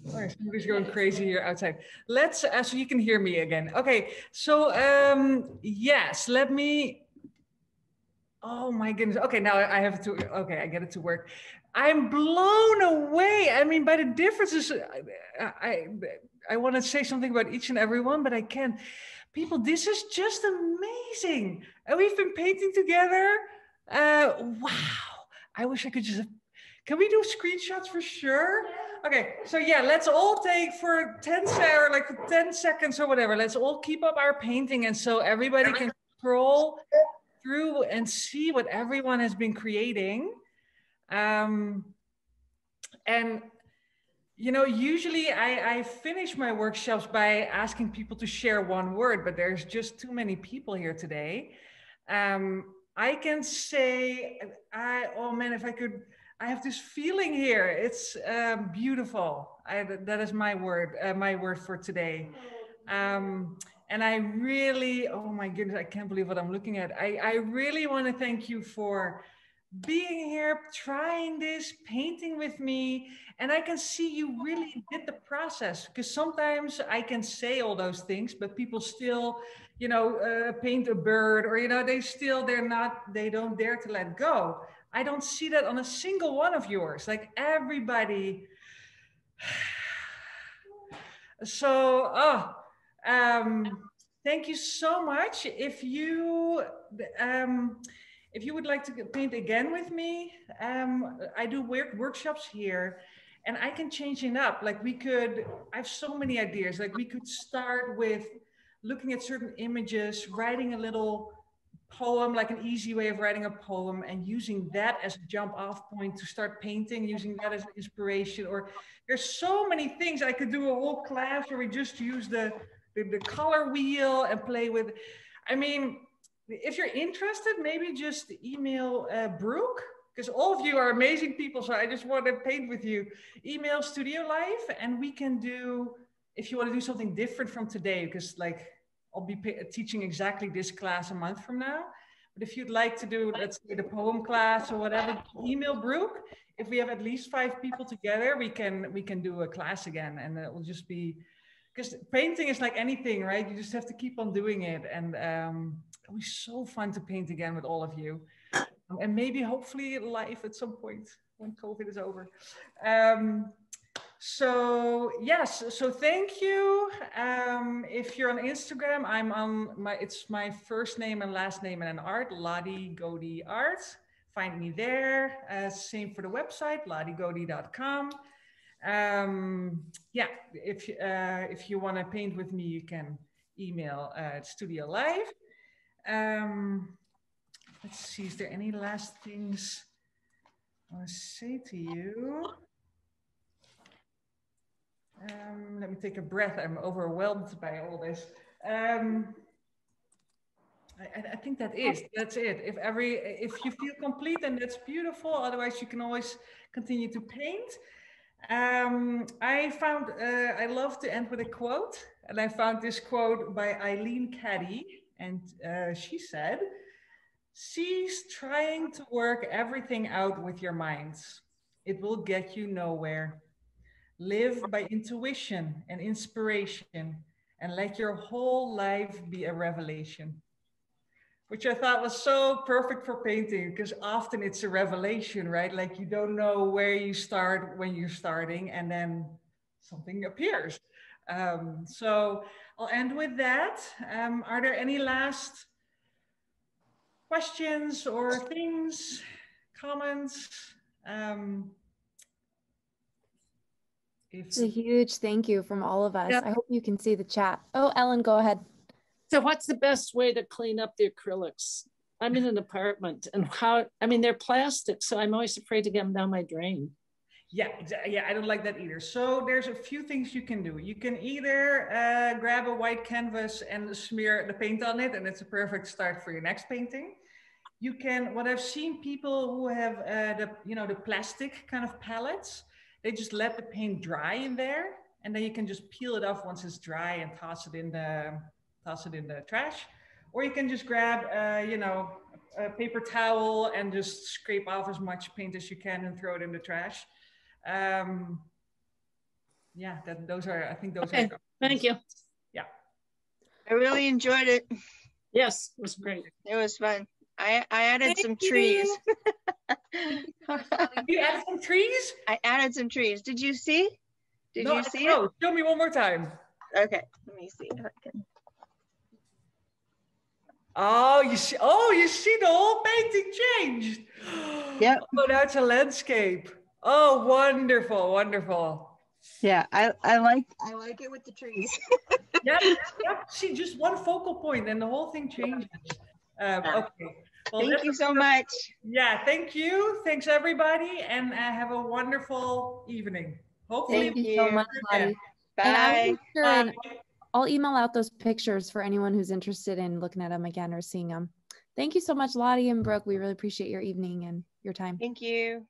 oh, somebody's going crazy here outside. Let's, uh, so you can hear me again. Okay, so um, yes, let me, oh my goodness. Okay, now I have to, okay, I get it to work. I'm blown away. I mean, by the differences, I, I, I want to say something about each and every one, but I can't. People, this is just amazing. And we've been painting together. Uh, wow. I wish I could just can we do screenshots for sure? Okay, so yeah, let's all take for 10 or like 10 seconds or whatever. Let's all keep up our painting and so everybody can scroll through and see what everyone has been creating. Um, and you know, usually I, I finish my workshops by asking people to share one word, but there's just too many people here today. Um, I can say, I, oh man, if I could, I have this feeling here. It's um, beautiful. I, that is my word, uh, my word for today. Um, and I really, oh my goodness, I can't believe what I'm looking at. I, I really want to thank you for being here, trying this, painting with me. And I can see you really did the process because sometimes I can say all those things, but people still, you know, uh, paint a bird or, you know, they still, they're not, they don't dare to let go. I don't see that on a single one of yours. Like everybody. [sighs] So, oh, um, thank you so much. If you, um, if you would like to paint again with me, um, I do work workshops here and I can change it up. Like we could, I have so many ideas. Like we could start with looking at certain images, writing a little poem, like an easy way of writing a poem and using that as a jump off point to start painting, using that as inspiration. Or there's so many things. I could do a whole class where we just use the, the, the color wheel and play with, I mean, if you're interested, maybe just email uh, Brooke because all of you are amazing people. So I just want to paint with you. Email Studio Life and we can do, if you want to do something different from today, because like I'll be teaching exactly this class a month from now. But if you'd like to do, let's say the poem class or whatever, email Brooke. If we have at least five people together, we can we can do a class again, and it will just be because painting is like anything, right? You just have to keep on doing it, and um, it'll be so fun to paint again with all of you, and maybe hopefully live at some point when COVID is over. Um, so yes, so thank you. Um, if you're on Instagram, I'm on my, it's my first name and last name and an art, Lotte Goede Art. Find me there. Uh, same for the website, lottegoede.com. Um, yeah, if, uh, if you want to paint with me, you can email uh, Studio Life. Um, let's see, is there any last things I want to say to you? Um, let me take a breath. I'm overwhelmed by all this. Um, I, I, think that is that's it. If every if you feel complete, then that's beautiful. Otherwise, you can always continue to paint. Um, I found uh, I love to end with a quote, and I found this quote by Eileen Caddy, and uh, she said, "Cease trying to work everything out with your minds. It will get you nowhere." Live by intuition and inspiration and let your whole life be a revelation. which I thought was so perfect for painting because often it's a revelation, right? Like you don't know where you start when you're starting, and then something appears. Um, so I'll end with that. Um, are there any last questions or things, comments? Um, if It's a huge thank you from all of us. I hope you can see the chat. Oh, Ellen, go ahead. So what's the best way to clean up the acrylics? I'm in an apartment and how, I mean, they're plastic, so I'm always afraid to get them down my drain. Yeah, yeah, I don't like that either. So there's a few things you can do. You can either uh, grab a white canvas and smear the paint on it, and it's a perfect start for your next painting. You can, what I've seen people who have uh, the, you know, the plastic kind of palettes, they just let the paint dry in there, and then you can just peel it off once it's dry and toss it in the, toss it in the trash. Or you can just grab, uh, you know, a paper towel and just scrape off as much paint as you can and throw it in the trash. Um, yeah, that, those are, I think those Okay, are. thank you. Yeah. I really enjoyed it. Yes, it was great. It was fun. I, I added Thank some trees. [laughs] you added some trees? I added some trees. Did you see? Did No, you see no, it? Show me one more time. Okay, let me see. if I can- Oh, you see, oh, you see the whole painting changed. [gasps] Yep. Oh, that's a landscape. Oh, wonderful, wonderful. Yeah, I, I like I like it with the trees. [laughs] yep, yep. See, just one focal point and the whole thing changes. Um, okay. Thank you so much. Yeah, thank you. Thanks, everybody. And uh, have a wonderful evening. Hopefully, Thank you so much, Lotte. Bye. And I'll, make sure Bye. and I'll email out those pictures for anyone who's interested in looking at them again or seeing them. Thank you so much, Lotte and Brooke. We really appreciate your evening and your time. Thank you.